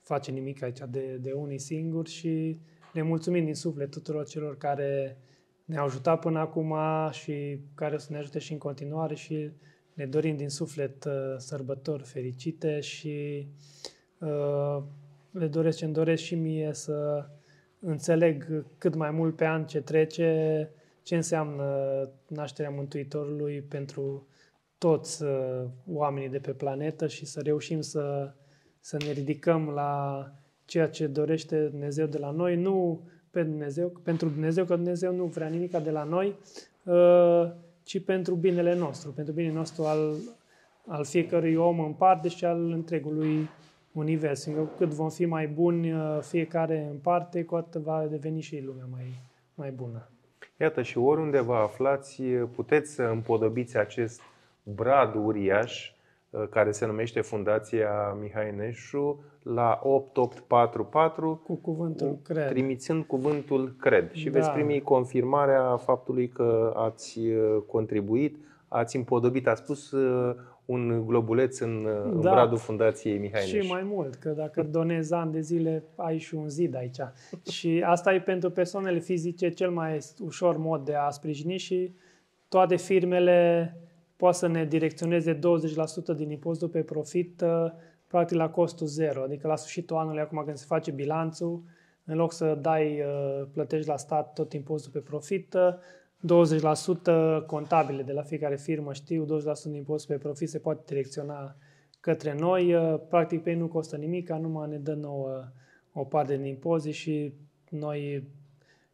face nimic aici de, de unii singuri și le mulțumim din suflet tuturor celor care ne-au ajutat până acum și care o să ne ajute și în continuare și ne dorim din suflet uh, sărbători fericite și uh, le doresc ce îmi doresc și mie să înțeleg cât mai mult pe an ce trece ce înseamnă nașterea Mântuitorului pentru toți uh, oamenii de pe planetă și să reușim să, să ne ridicăm la ceea ce dorește Dumnezeu de la noi, nu pe Dumnezeu, pentru Dumnezeu, că Dumnezeu nu vrea nimic de la noi, uh, ci pentru binele nostru, pentru binele nostru al, al fiecărui om în parte și al întregului univers. Fiindcă cu cât vom fi mai buni uh, fiecare în parte, cu atât va deveni și lumea mai, mai bună. Iată, și oriunde vă aflați, puteți să împodobiți acest brad uriaș uh, care se numește Fundația Mihai Neșu la 8844 Cu cuvântul cred. trimițând cuvântul cred și Da. veți primi confirmarea faptului că ați uh, contribuit, ați împodobit, ați pus uh, un globuleț în, uh, în Da. bradul Fundației Mihai Și Neșu. mai mult, că dacă donezi ani de zile, ai și un zid aici. și asta e pentru persoanele fizice cel mai ușor mod de a sprijini și toate firmele pot să ne direcționeze 20% din impozitul pe profit, uh, practic la costul zero. Adică la sfârșitul anului, acum când se face bilanțul, în loc să dai, uh, plătești la stat tot impozitul pe profit, uh, 20% contabile de la fiecare firmă știu, 20% din impozitul pe profit se poate direcționa către noi. Uh, Practic pe ei nu costă nimic, numai ne dă nouă o parte din impozit și noi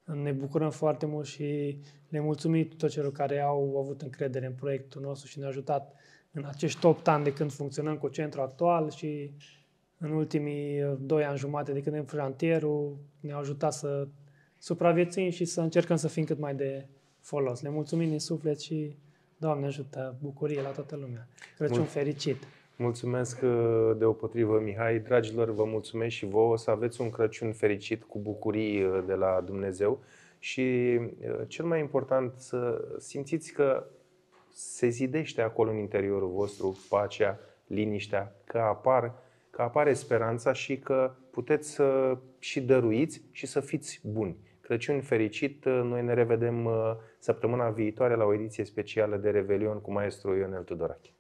ne bucurăm foarte mult și le mulțumim tuturor celor care au avut încredere în proiectul nostru și ne-au ajutat în acești 8 ani de când funcționăm cu centrul actual și în ultimii 2 ani jumate de când am frontierul ne-au ajutat să supraviețuim și să încercăm să fim cât mai de folos. Le mulțumim din suflet și Doamne ajută, bucurie la toată lumea. Crăciun Mul- fericit! Mulțumesc uh, deopotrivă, Mihai. Dragilor, vă mulțumesc și vouă să aveți un Crăciun fericit cu bucurii uh, de la Dumnezeu și uh, cel mai important să simțiți că se zidește acolo în interiorul vostru pacea, liniștea, că apar că apare speranța și că puteți să și dăruiți și să fiți buni. Crăciun fericit, uh, noi ne revedem uh, săptămâna viitoare la o ediție specială de Revelion cu maestru Ionel Tudorache.